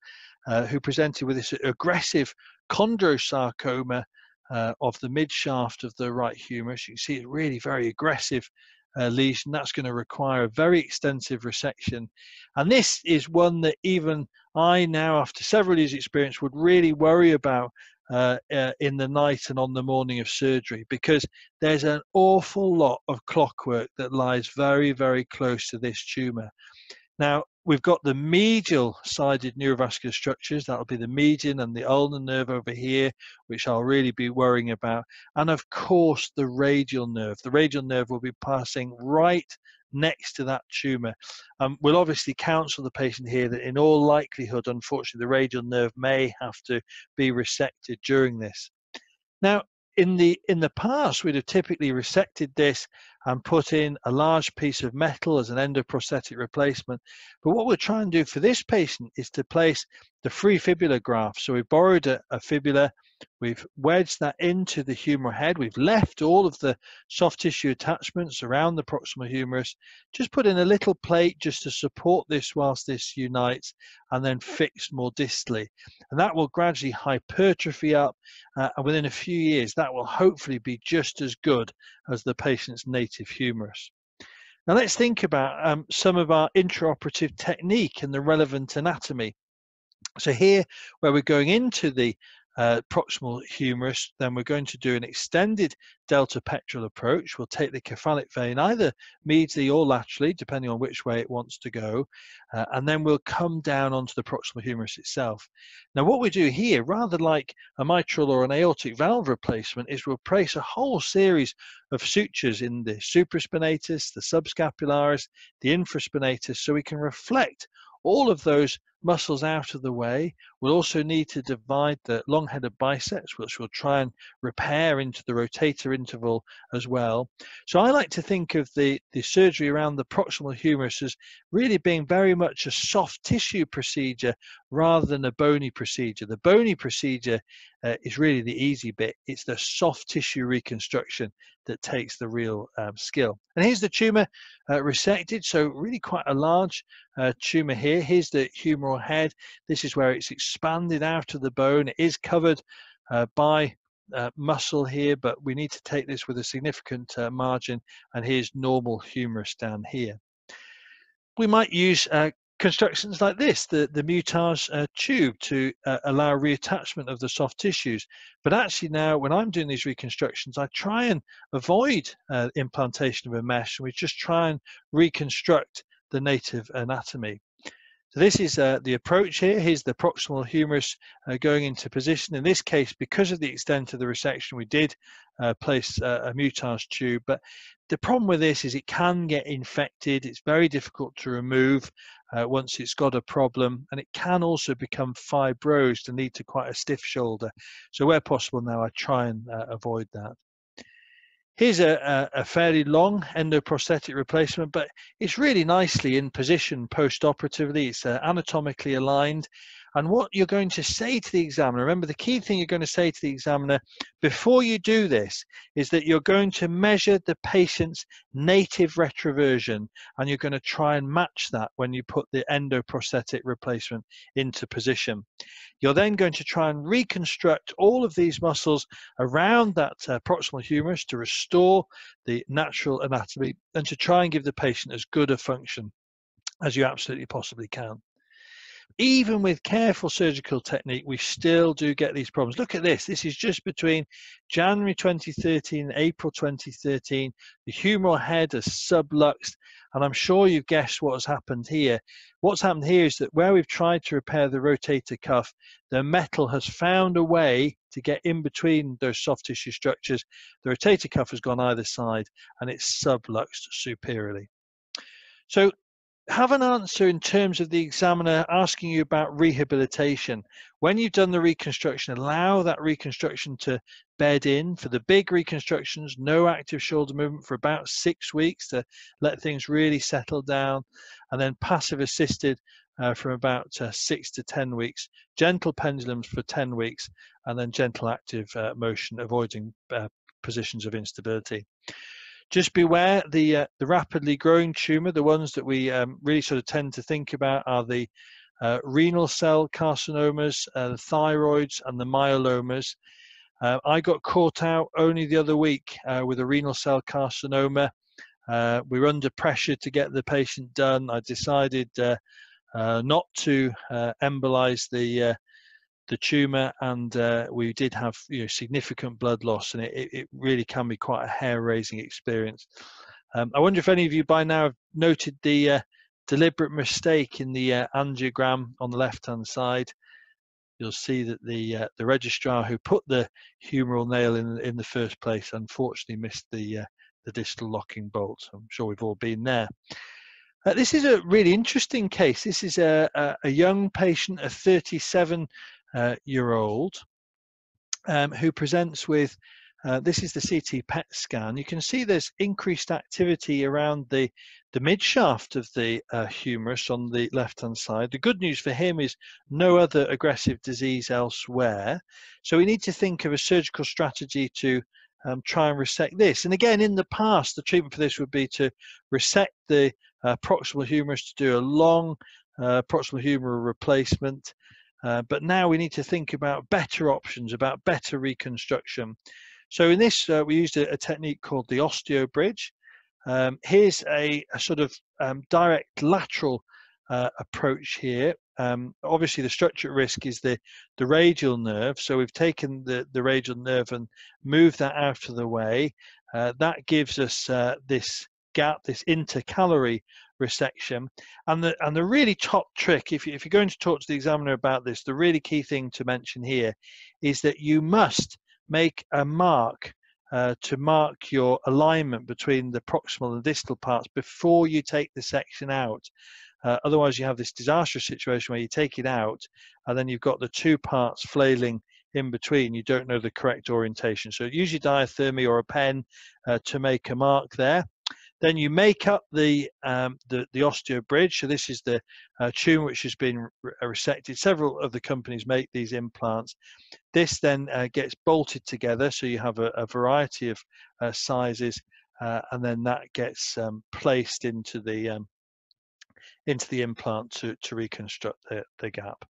uh, who presented with this aggressive chondrosarcoma uh, of the mid shaft of the right humerus. You can see it's really very aggressive uh, lesion. That's going to require a very extensive resection. And this is one that even I now, after several years' experience, would really worry about uh, uh, in the night and on the morning of surgery because there's an awful lot of clockwork that lies very, very close to this tumor. Now, we've got the medial sided neurovascular structures, that'll be the median and the ulnar nerve over here, which I'll really be worrying about. And of course, the radial nerve. The radial nerve will be passing right next to that tumor. Um, we'll obviously counsel the patient here that in all likelihood, unfortunately, the radial nerve may have to be resected during this. Now, in the in the past, we'd have typically resected this and put in a large piece of metal as an endoprosthetic replacement. But what we'll try and do for this patient is to place the free fibula graft. So we borrowed a, a fibula We've wedged that into the humeral head. We've left all of the soft tissue attachments around the proximal humerus. Just put in a little plate just to support this whilst this unites and then fixed more distally. And that will gradually hypertrophy up. Uh, and within a few years, that will hopefully be just as good as the patient's native humerus. Now let's think about um, some of our intraoperative technique and the relevant anatomy. So here, where we're going into the uh, proximal humerus, then we're going to do an extended deltopectoral approach. We'll take the cephalic vein either medially or laterally, depending on which way it wants to go, uh, and then we'll come down onto the proximal humerus itself. Now, what we do here, rather like a mitral or an aortic valve replacement, is we'll place a whole series of sutures in the supraspinatus, the subscapularis, the infraspinatus, so we can reflect all of those muscles out of the way. We'll also need to divide the long-headed biceps, which we'll try and repair into the rotator interval as well. So I like to think of the, the surgery around the proximal humerus as really being very much a soft tissue procedure rather than a bony procedure. The bony procedure uh, is really the easy bit. It's the soft tissue reconstruction that takes the real um, skill. And here's the tumor uh, resected, so really quite a large uh, tumor here. Here's the humeral head. This is where it's expanded out of the bone. It is covered uh, by uh, muscle here, but we need to take this with a significant uh, margin. And here's normal humerus down here. We might use uh, constructions like this, the, the Mutars uh, tube to uh, allow reattachment of the soft tissues. But actually now when I'm doing these reconstructions, I try and avoid uh, implantation of a mesh and we just try and reconstruct the native anatomy. So this is uh, the approach here. Here's the proximal humerus uh, going into position. In this case, because of the extent of the resection, we did uh, place a Mutars tube. But the problem with this is it can get infected. It's very difficult to remove uh, once it's got a problem. And it can also become fibrosed and lead to quite a stiff shoulder. So where possible now, I try and uh, avoid that. Here's a, a, fairly long endoprosthetic replacement, but it's really nicely in position post-operatively. It's uh, anatomically aligned. And what you're going to say to the examiner, remember the key thing you're going to say to the examiner before you do this is that you're going to measure the patient's native retroversion and you're going to try and match that when you put the endoprosthetic replacement into position. You're then going to try and reconstruct all of these muscles around that uh, proximal humerus to restore the natural anatomy and to try and give the patient as good a function as you absolutely possibly can even with careful surgical technique, we still do get these problems. Look at this. This is just between January 2013 and April 2013. The humeral head has subluxed, and I'm sure you've guessed what has happened here. What's happened here is that where we've tried to repair the rotator cuff, the metal has found a way to get in between those soft tissue structures. The rotator cuff has gone either side, and it's subluxed superiorly. So have an answer in terms of the examiner asking you about rehabilitation. When you've done the reconstruction, allow that reconstruction to bed in. For the big reconstructions, no active shoulder movement for about six weeks to let things really settle down, and then passive assisted uh, from about uh, six to 10 weeks, gentle pendulums for 10 weeks, and then gentle active uh, motion, avoiding uh, positions of instability. Just beware the uh, the rapidly growing tumor. The ones that we um, really sort of tend to think about are the uh, renal cell carcinomas, uh, the thyroids, and the myelomas. Uh, I got caught out only the other week uh, with a renal cell carcinoma. Uh, we were under pressure to get the patient done. I decided not to embolize the the tumor and uh, we did have you know, significant blood loss and it, it really can be quite a hair-raising experience. Um, I wonder if any of you by now have noted the uh, deliberate mistake in the uh, angiogram on the left-hand side. You'll see that the uh, the registrar who put the humeral nail in in the first place unfortunately missed the uh, the distal locking bolt. I'm sure we've all been there. Uh, this is a really interesting case. This is a, a, a young patient, a 37 uh, year old um, who presents with uh, this is the CT PET scan. You can see there's increased activity around the, the mid shaft of the uh, humerus on the left hand side. The good news for him is no other aggressive disease elsewhere. So we need to think of a surgical strategy to um, try and resect this. And again, in the past, the treatment for this would be to resect the uh, proximal humerus to do a long uh, proximal humeral replacement uh, but now we need to think about better options, about better reconstruction. So in this, uh, we used a, a, technique called the osteo bridge. Um, here's a, a, sort of um, direct lateral uh, approach here. um, obviously the structure at risk is the, the radial nerve. So we've taken the, the radial nerve and moved that out of the way. Uh, that gives us uh, this gap, this intercalary resection. And the and the really top trick, if, you, if you're going to talk to the examiner about this, the really key thing to mention here is that you must make a mark uh, to mark your alignment between the proximal and distal parts before you take the section out. Uh, otherwise, you have this disastrous situation where you take it out and then you've got the two parts flailing in between. You don't know the correct orientation. So use your diathermy or a pen uh, to make a mark there. Then you make up the um, the, the osteo bridge. So this is the uh, tumor which has been re uh, resected. Several of the companies make these implants. This then uh, gets bolted together, so you have a, a variety of uh, sizes, uh, and then that gets um, placed into the um, into the implant to, to reconstruct the, the gap.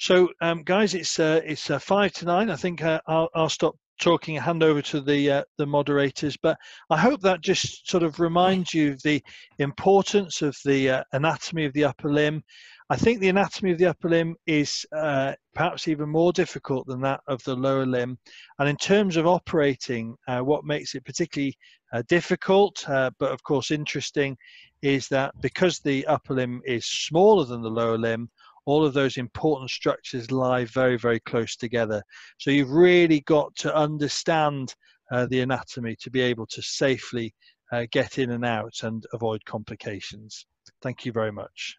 So, um, guys, it's uh, it's uh, five to nine. I think uh, I'll, I'll stop talking and hand over to the uh, the moderators. But I hope that just sort of reminds you of the importance of the uh, anatomy of the upper limb. I think the anatomy of the upper limb is uh, perhaps even more difficult than that of the lower limb. And in terms of operating, what makes it particularly difficult, but of course interesting, is that because the upper limb is smaller than the lower limb, all of those important structures lie very, very close together. So you've really got to understand uh, the anatomy to be able to safely uh, get in and out and avoid complications. Thank you very much.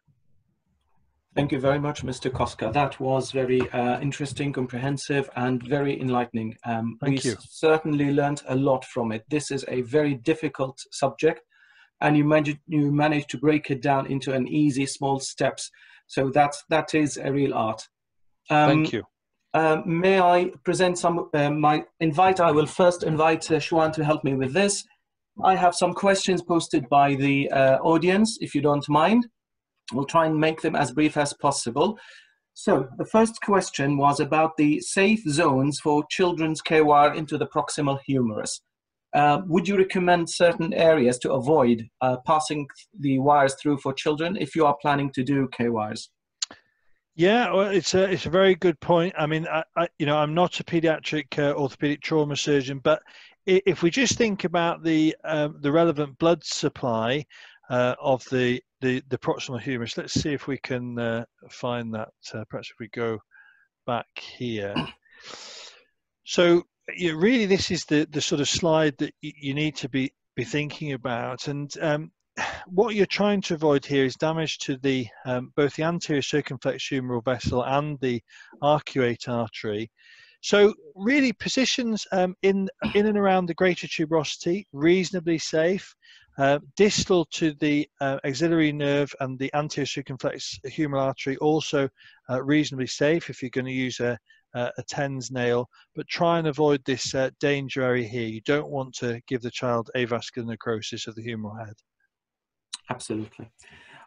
Thank you very much, Mr. Cosker. That was very uh, interesting, comprehensive, and very enlightening. Um, Thank we you. certainly learned a lot from it. This is a very difficult subject, and you managed you managed to break it down into an easy, small steps so that's that is a real art. Um, Thank you. Uh, may I present some uh, my invite? I will first invite uh, Shwan to help me with this. I have some questions posted by the uh, audience, if you don't mind. We'll try and make them as brief as possible. So the first question was about the safe zones for children's K-wire into the proximal humerus. Uh, would you recommend certain areas to avoid uh, passing the wires through for children if you are planning to do K wires? Yeah, well, it's a it's a very good point. I mean, I, I you know I'm not a pediatric uh, orthopedic trauma surgeon, but if we just think about the um, the relevant blood supply uh, of the, the the proximal humerus, let's see if we can uh, find that. Perhaps if we go back here. So you know, really this is the the sort of slide that you need to be be thinking about. And um, what you're trying to avoid here is damage to the um, both the anterior circumflex humeral vessel and the arcuate artery. So really positions um, in in and around the greater tuberosity reasonably safe. Uh, distal to the uh, axillary nerve and the anterior circumflex humeral artery also uh, reasonably safe if you're going to use a, uh, a TENS nail, but try and avoid this uh, danger area here. You don't want to give the child avascular necrosis of the humeral head. Absolutely.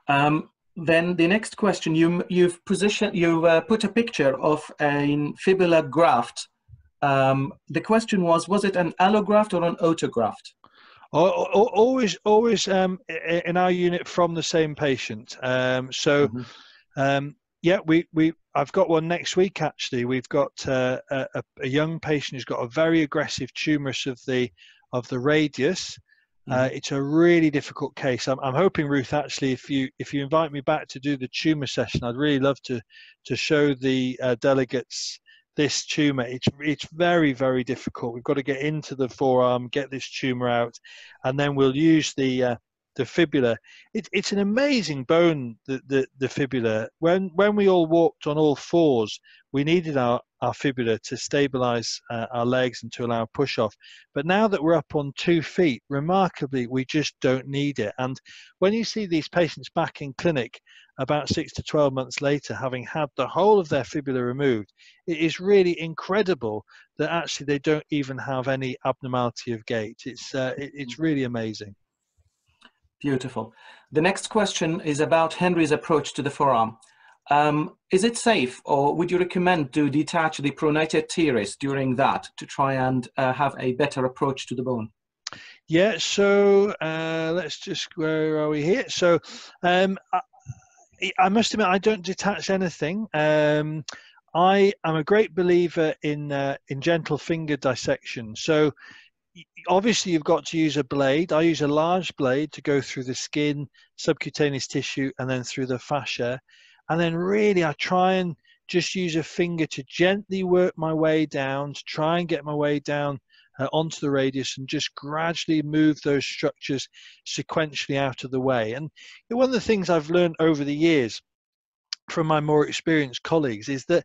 Um, then the next question, you, you've positioned, you uh, put a picture of a fibula graft. Um, the question was, was it an allograft or an autograft? Always, always um, in our unit from the same patient. Um, so, mm -hmm. Yeah, we, we I've got one next week. Actually, we've got uh, a, a, young patient who's got a very aggressive tumorus of the of the radius. Uh, mm-hmm. it's a really difficult case. I'm, I'm hoping Ruth, actually, if you if you invite me back to do the tumor session, I'd really love to to show the uh, delegates this tumor. It's it's very very difficult. We've got to get into the forearm, get this tumor out, and then we'll use the uh, the fibula. It, it's an amazing bone, the, the, the fibula. When, when we all walked on all fours, we needed our, our fibula to stabilize uh, our legs and to allow push off. But now that we're up on two feet, remarkably, we just don't need it. And when you see these patients back in clinic about six to 12 months later, having had the whole of their fibula removed, it is really incredible that actually they don't even have any abnormality of gait. It's, uh, it, it's really amazing. Beautiful. The next question is about Henry's approach to the forearm. Um, is it safe or would you recommend to detach the pronator teres during that to try and uh, have a better approach to the bone? Yeah, so uh, let's just, where are we here? So um, I must admit, I don't detach anything. Um, I am a great believer in uh, in gentle finger dissection. So obviously you've got to use a blade. I use a large blade to go through the skin, subcutaneous tissue, and then through the fascia. And then really I try and just use a finger to gently work my way down, to try and get my way down uh, onto the radius and just gradually move those structures sequentially out of the way. And one of the things I've learned over the years from my more experienced colleagues is that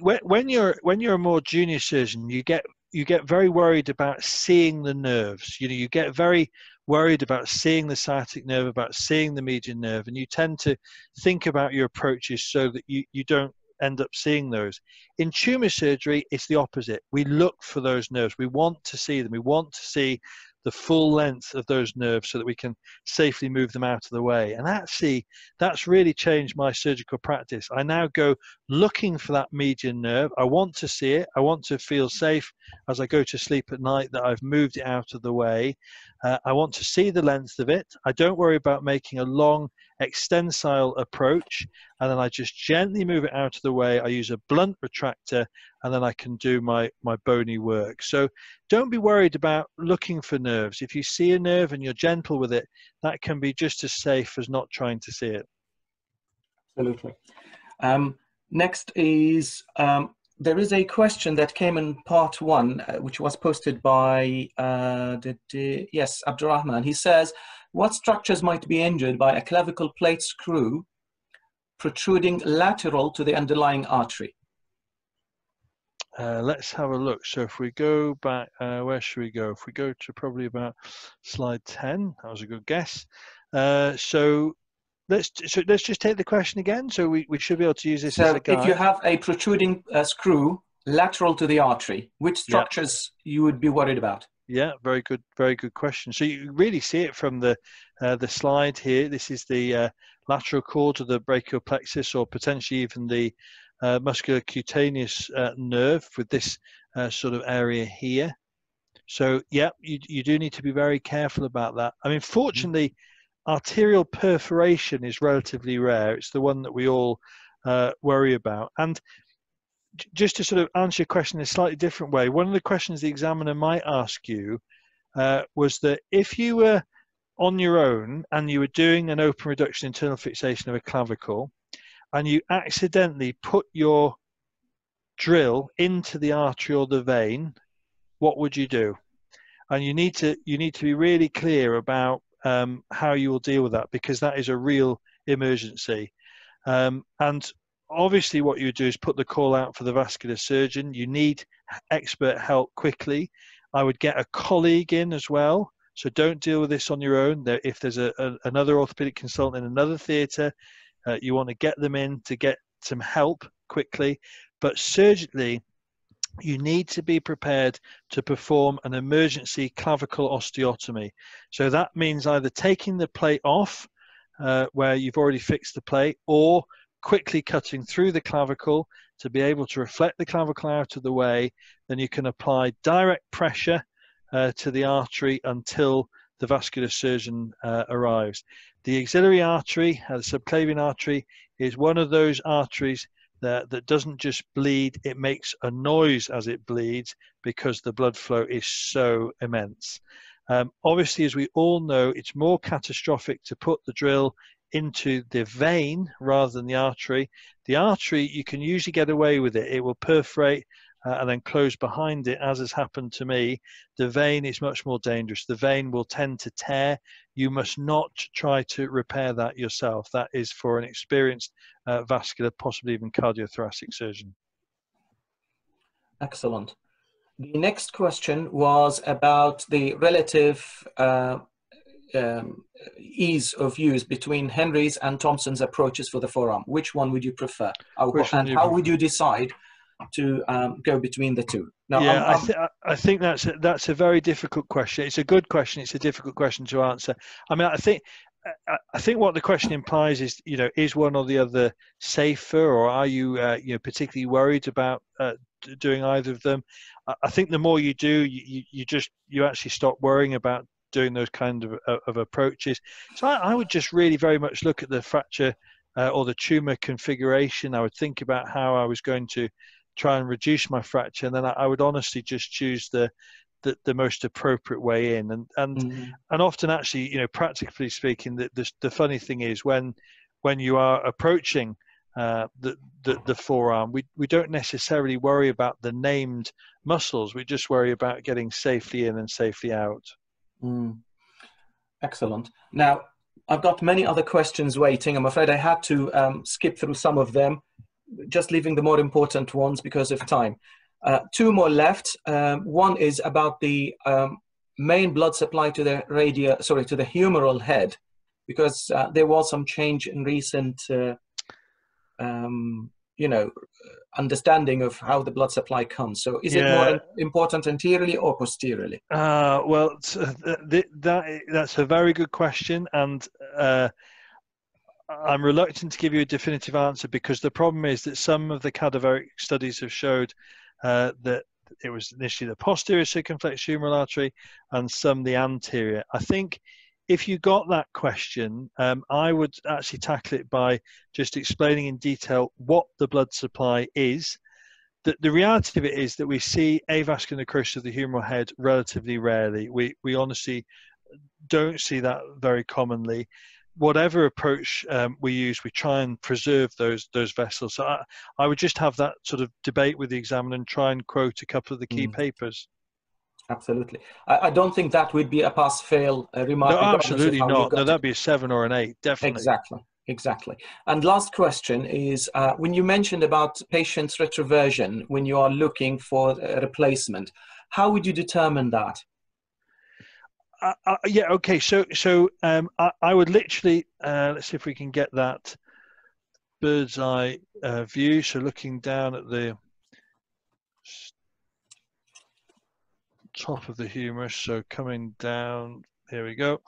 when you're when you're a more junior surgeon, you get you get very worried about seeing the nerves. You know, you get very worried about seeing the sciatic nerve, about seeing the median nerve, and you tend to think about your approaches so that you, you don't end up seeing those. In tumor surgery, it's the opposite. We look for those nerves. We want to see them. We want to see the full length of those nerves so that we can safely move them out of the way. And actually, that's really changed my surgical practice. I now go looking for that median nerve. I want to see it. I want to feel safe as I go to sleep at night that I've moved it out of the way. Uh, I want to see the length of it. I don't worry about making a long extensile approach and then I just gently move it out of the way. I use a blunt retractor and then I can do my, my bony work. So don't be worried about looking for nerves. If you see a nerve and you're gentle with it, that can be just as safe as not trying to see it. Absolutely. Um, next is um, there is a question that came in part one, uh, which was posted by, uh, the, the, yes, Abdurrahman. He says, what structures might be injured by a clavicle plate screw protruding lateral to the underlying artery? Uh, let's have a look. So if we go back, uh, where should we go? If we go to probably about slide 10, that was a good guess. Uh, so let's so let's just take the question again. So we, we should be able to use this so as a guide. if you have a protruding uh, screw lateral to the artery, which structures yeah. you would be worried about? Yeah, very good, very good question. So you really see it from the uh, the slide here. This is the uh, lateral cord of the brachial plexus, or potentially even the uh, musculocutaneous uh, nerve with this uh, sort of area here. So yeah, you you do need to be very careful about that. I mean, fortunately, arterial perforation is relatively rare. It's the one that we all uh, worry about, and just to sort of answer your question in a slightly different way, one of the questions the examiner might ask you uh, was that if you were on your own and you were doing an open reduction internal fixation of a clavicle and you accidentally put your drill into the artery or the vein, what would you do? And you need to you need to be really clear about um, how you will deal with that because that is a real emergency. Um, and obviously what you do is put the call out for the vascular surgeon. You need expert help quickly. I would get a colleague in as well. So don't deal with this on your own. If there's a, a another orthopedic consultant in another theatre uh, you want to get them in to get some help quickly. But surgically you need to be prepared to perform an emergency clavicle osteotomy. So that means either taking the plate off uh, where you've already fixed the plate or quickly cutting through the clavicle to be able to reflect the clavicle out of the way, then you can apply direct pressure uh, to the artery until the vascular surgeon uh, arrives. The axillary artery, uh, the subclavian artery, is one of those arteries that, that doesn't just bleed, it makes a noise as it bleeds because the blood flow is so immense. Um, obviously, as we all know, it's more catastrophic to put the drill into the vein rather than the artery. The artery, you can usually get away with it. It will perforate uh, and then close behind it, as has happened to me. The vein is much more dangerous. The vein will tend to tear. You must not try to repair that yourself. That is for an experienced uh, vascular, possibly even cardiothoracic surgeon. Excellent. The next question was about the relative uh, um, ease of use between Henry's and Thompson's approaches for the forearm? Which one would you prefer? Which and how would you decide to um, go between the two? Now, yeah, I'm, I'm, I, th- I, think that's a, that's a very difficult question. It's a good question. It's a difficult question to answer. I mean, I think I think what the question implies is, you know, is one or the other safer, or are you, uh, you know, particularly worried about uh, doing either of them? I think the more you do, you, you just you actually stop worrying about doing those kind of, of approaches. So I, I, would just really very much look at the fracture uh, or the tumor configuration. I would think about how I was going to try and reduce my fracture, and then I, I would honestly just choose the, the, the most appropriate way in. And and Mhm. and often, actually, you know, practically speaking, the the, the funny thing is when when you are approaching uh, the, the the forearm, we we don't necessarily worry about the named muscles. We just worry about getting safely in and safely out. Mm. Excellent. Now, I've got many other questions waiting. I'm afraid I had to um, skip through some of them, just leaving the more important ones because of time. Uh, two more left. Um, one is about the um, main blood supply to the radio, sorry, to the humeral head, because uh, there was some change in recent, uh, um, you know, understanding of how the blood supply comes. So, is it more important anteriorly or posteriorly? Uh, well, t- th- th- that that's a very good question, and uh, I'm reluctant to give you a definitive answer because the problem is that some of the cadaveric studies have showed uh, that it was initially the posterior circumflex humeral artery and some the anterior. I think if you got that question, um, I would actually tackle it by just explaining in detail what the blood supply is. The, the reality of it is that we see avascular necrosis of the humeral head relatively rarely. We, we honestly don't see that very commonly. Whatever approach um, we use, we try and preserve those those vessels. So I, I would just have that sort of debate with the examiner and try and quote a couple of the key Mm. papers. Absolutely. I, I don't think that would be a pass fail uh, remark. No, absolutely not. No, that'd be a seven or an eight, definitely. Exactly. Exactly. And last question is uh, when you mentioned about patient's retroversion when you are looking for a replacement, how would you determine that? Uh, uh, yeah. Okay. So, so um, I, I would literally uh, let's see if we can get that bird's eye uh, view. So, looking down at the top of the humerus. So, coming down. Here we go.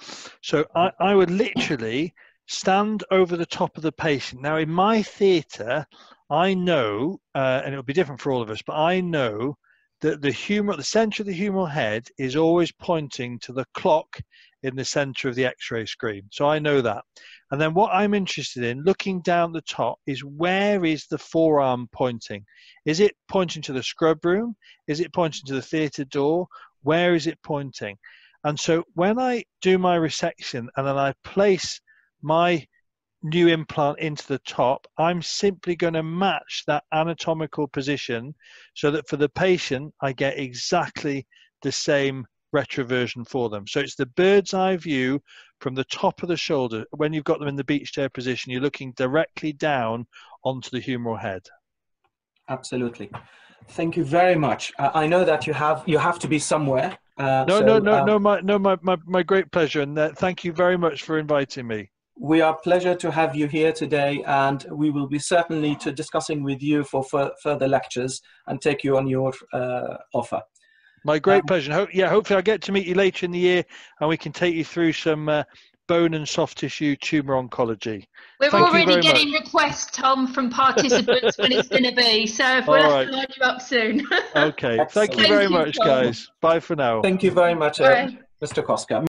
So, I, I would literally stand over the top of the patient. Now, in my theatre, I know, uh, and it'll be different for all of us, but I know that the humeral, the center of the humeral head is always pointing to the clock in the center of the x-ray screen. So I know that. And then what I'm interested in, looking down the top, is where is the forearm pointing? Is it pointing to the scrub room? Is it pointing to the theatre door? Where is it pointing? And so when I do my resection and then I place my new implant into the top, I'm simply going to match that anatomical position so that for the patient, I get exactly the same retroversion for them. So it's the bird's eye view from the top of the shoulder. When you've got them in the beach chair position, you're looking directly down onto the humeral head. Absolutely. Thank you very much. Uh, I know that you have you have to be somewhere. Uh, No, so, no, no, um, no, my, no, my, my, my great pleasure. And uh, thank you very much for inviting me. We are pleasure to have you here today, and we will be certainly to discussing with you for fur- further lectures and take you on your uh, offer. My great Um, pleasure. Ho- yeah, hopefully I'll get to meet you later in the year and we can take you through some uh, bone and soft tissue tumor oncology. We're Thank already very getting requests, Tom, from participants when it's going to be. So if we'll All have to line you up soon. Okay. Thank you very Thank much, Tom. guys. Bye for now. Thank you very much, uh, Mr. Cosker.